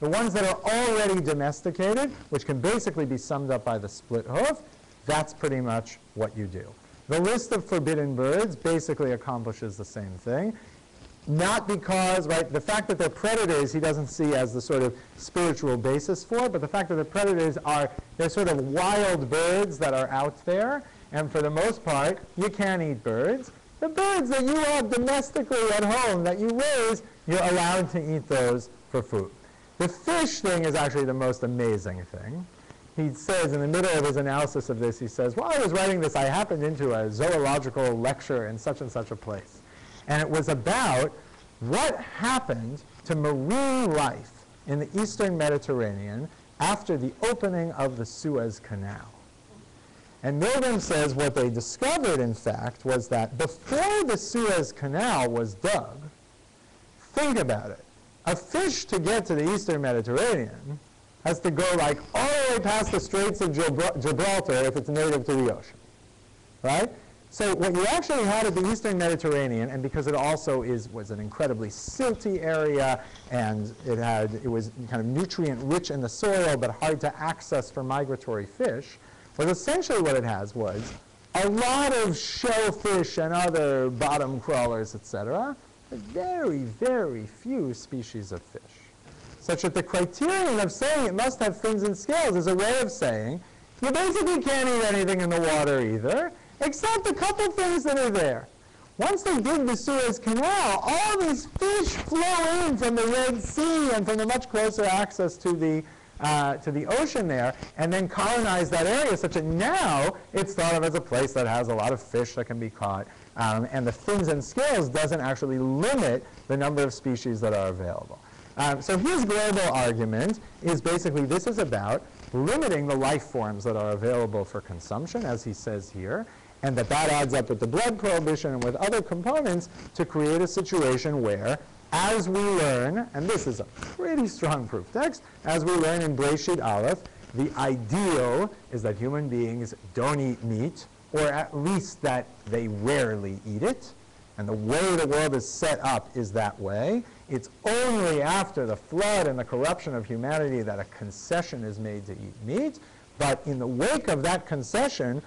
The ones that are already domesticated, which can basically be summed up by the split hoof, that's pretty much what you do. The list of forbidden birds basically accomplishes the same thing. Not because, right, the fact that they're predators he doesn't see as the sort of spiritual basis for, but the fact that the predators are, they're sort of wild birds that are out there, and for the most part, you can't eat birds. The birds that you have domestically at home that you raise, you're allowed to eat those for food. The fish thing is actually the most amazing thing. He says in the middle of his analysis of this, he says, while I was writing this, I happened into a zoological lecture in such and such a place. And it was about what happened to marine life in the eastern Mediterranean after the opening of the Suez Canal. And Milgrom says what they discovered, in fact, was that before the Suez Canal was dug, think about it. a fish to get to the eastern Mediterranean has to go like all the way past the Straits of Gibra- Gibraltar if it's native to the ocean, right? So what you actually had at the eastern Mediterranean, and because it also is was an incredibly silty area, and it had it was kind of nutrient rich in the soil but hard to access for migratory fish, was essentially what it has was a lot of shellfish and other bottom crawlers, etc., but very, very few species of fish. Such that the criterion of saying it must have fins and scales is a way of saying you basically can't eat anything in the water either, except a couple things that are there. Once they dig the Suez Canal, all these fish flow in from the Red Sea and from the much closer access to the, uh, to the ocean there, and then colonize that area such that now it's thought of as a place that has a lot of fish that can be caught. Um, and the fins and scales doesn't actually limit the number of species that are available. Um, so his global argument is basically this is about limiting the life forms that are available for consumption, as he says here, and that that adds up with the blood prohibition and with other components to create a situation where, as we learn, and this is a pretty strong proof text, as we learn in Bereshit Aleph, the ideal is that human beings don't eat meat, or at least that they rarely eat it. And the way the world is set up is that way. It's only after the flood and the corruption of humanity that a concession is made to eat meat. But in the wake of that concession,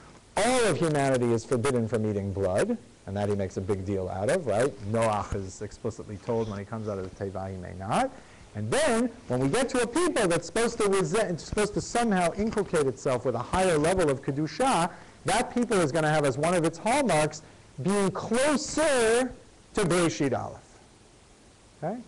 all of humanity is forbidden from eating blood, and that he makes a big deal out of, right? Noach is explicitly told when he comes out of the Teva he may not. And then, when we get to a people that's supposed to, resent, supposed to somehow inculcate itself with a higher level of Kedusha, that people is going to have as one of its hallmarks being closer to Bereshit Aleph. Okay?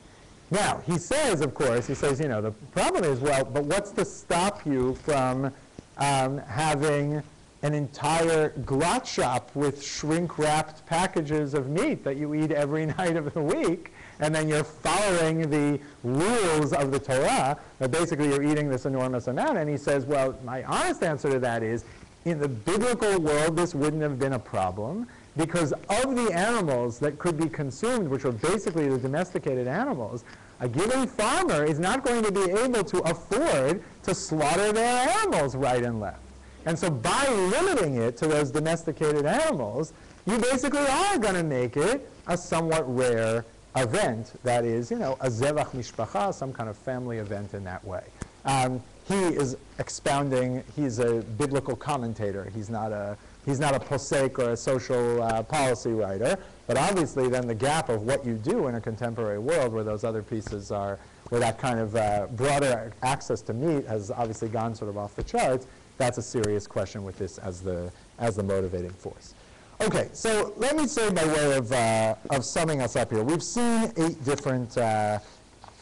Now, he says, of course, he says, you know, the problem is, well, but what's to stop you from um, having an entire glatt shop with shrink-wrapped packages of meat that you eat every night of the week, and then you're following the rules of the Torah, that basically you're eating this enormous amount. And he says, well, my honest answer to that is, in the biblical world, this wouldn't have been a problem because of the animals that could be consumed, which were basically the domesticated animals, a given farmer is not going to be able to afford to slaughter their animals right and left. And so by limiting it to those domesticated animals, you basically are going to make it a somewhat rare event that is, you know, a zevach mishpacha, some kind of family event in that way. Um, he is expounding, he's a biblical commentator. He's not a, he's not a posek or a social uh, policy writer, but obviously then the gap of what you do in a contemporary world where those other pieces are, where that kind of uh, broader access to meat has obviously gone sort of off the charts, that's a serious question with this as the, as the motivating force. Okay, so let me say by way of, uh, of summing us up here, we've seen eight different, uh,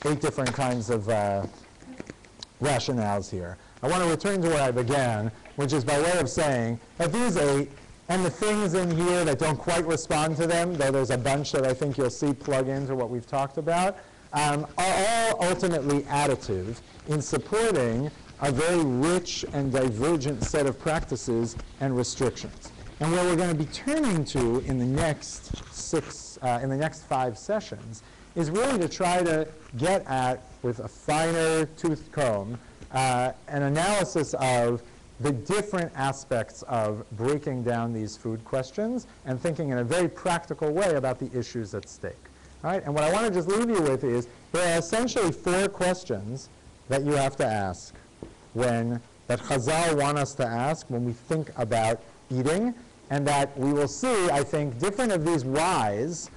eight different kinds of uh, rationales here. I want to return to where I began, which is by way of saying that these eight and the things in here that don't quite respond to them, though there's a bunch that I think you'll see plug into what we've talked about, um, are all ultimately additive in supporting a very rich and divergent set of practices and restrictions. And where we're going to be turning to in the next six, uh, in the next five sessions, is really to try to get at, with a finer tooth comb, uh, an analysis of the different aspects of breaking down these food questions and thinking in a very practical way about the issues at stake. All right? And what I want to just leave you with is there are essentially four questions that you have to ask when that Chazal want us to ask when we think about eating, and that we will see, I think, different of these whys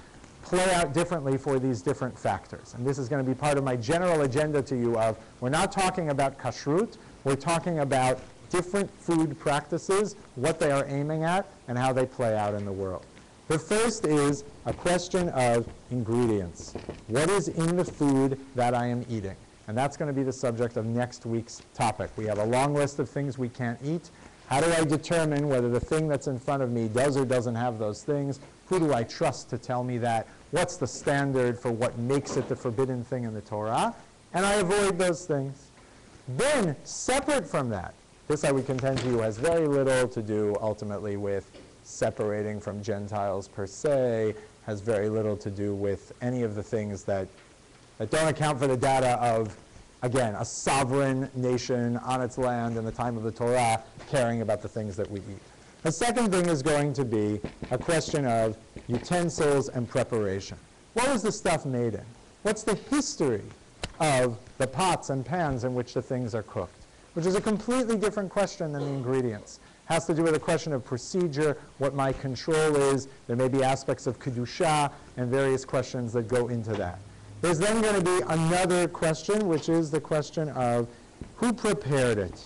play out differently for these different factors. And this is going to be part of my general agenda to you of we're not talking about kashrut, we're talking about different food practices, what they are aiming at, and how they play out in the world. The first is a question of ingredients. What is in the food that I am eating? And that's going to be the subject of next week's topic. We have a long list of things we can't eat. How do I determine whether the thing that's in front of me does or doesn't have those things? Who do I trust to tell me that? What's the standard for what makes it the forbidden thing in the Torah? And I avoid those things. Then, separate from that, this I would contend to you has very little to do ultimately with separating from Gentiles per se, has very little to do with any of the things that that don't account for the data of, again, a sovereign nation on its land in the time of the Torah caring about the things that we eat. The second thing is going to be a question of utensils and preparation. What was the stuff made in? What's the history of the pots and pans in which the things are cooked? Which is a completely different question than the ingredients. Has to do with a question of procedure, what my control is. There may be aspects of kedusha and various questions that go into that. There's then going to be another question, which is the question of who prepared it?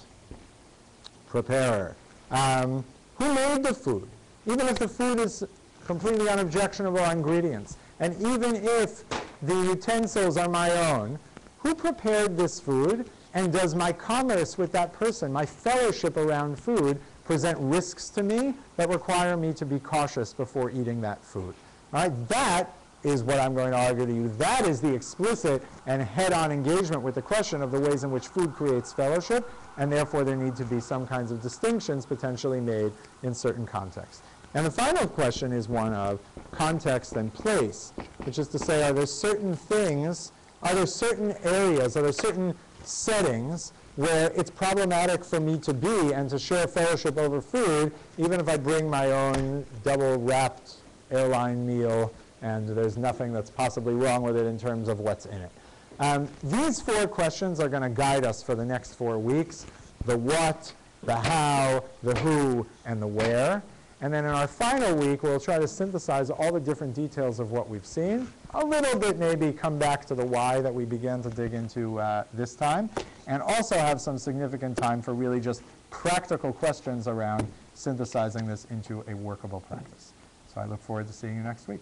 Preparer. Um, who made the food? Even if the food is completely unobjectionable ingredients, and even if the utensils are my own, who prepared this food? And does my commerce with that person, my fellowship around food, present risks to me that require me to be cautious before eating that food? All right, that is what I'm going to argue to you. That is the explicit and head-on engagement with the question of the ways in which food creates fellowship, and therefore there need to be some kinds of distinctions potentially made in certain contexts. And the final question is one of context and place, which is to say, are there certain things, are there certain areas, are there certain settings where it's problematic for me to be and to share fellowship over food, even if I bring my own double-wrapped airline meal and there's nothing that's possibly wrong with it in terms of what's in it. Um, these four questions are going to guide us for the next four weeks, the what, the how, the who, and the where. And then in our final week, we'll try to synthesize all the different details of what we've seen. A little bit maybe come back to the why that we began to dig into uh, this time. And also have some significant time for really just practical questions around synthesizing this into a workable practice. So I look forward to seeing you next week.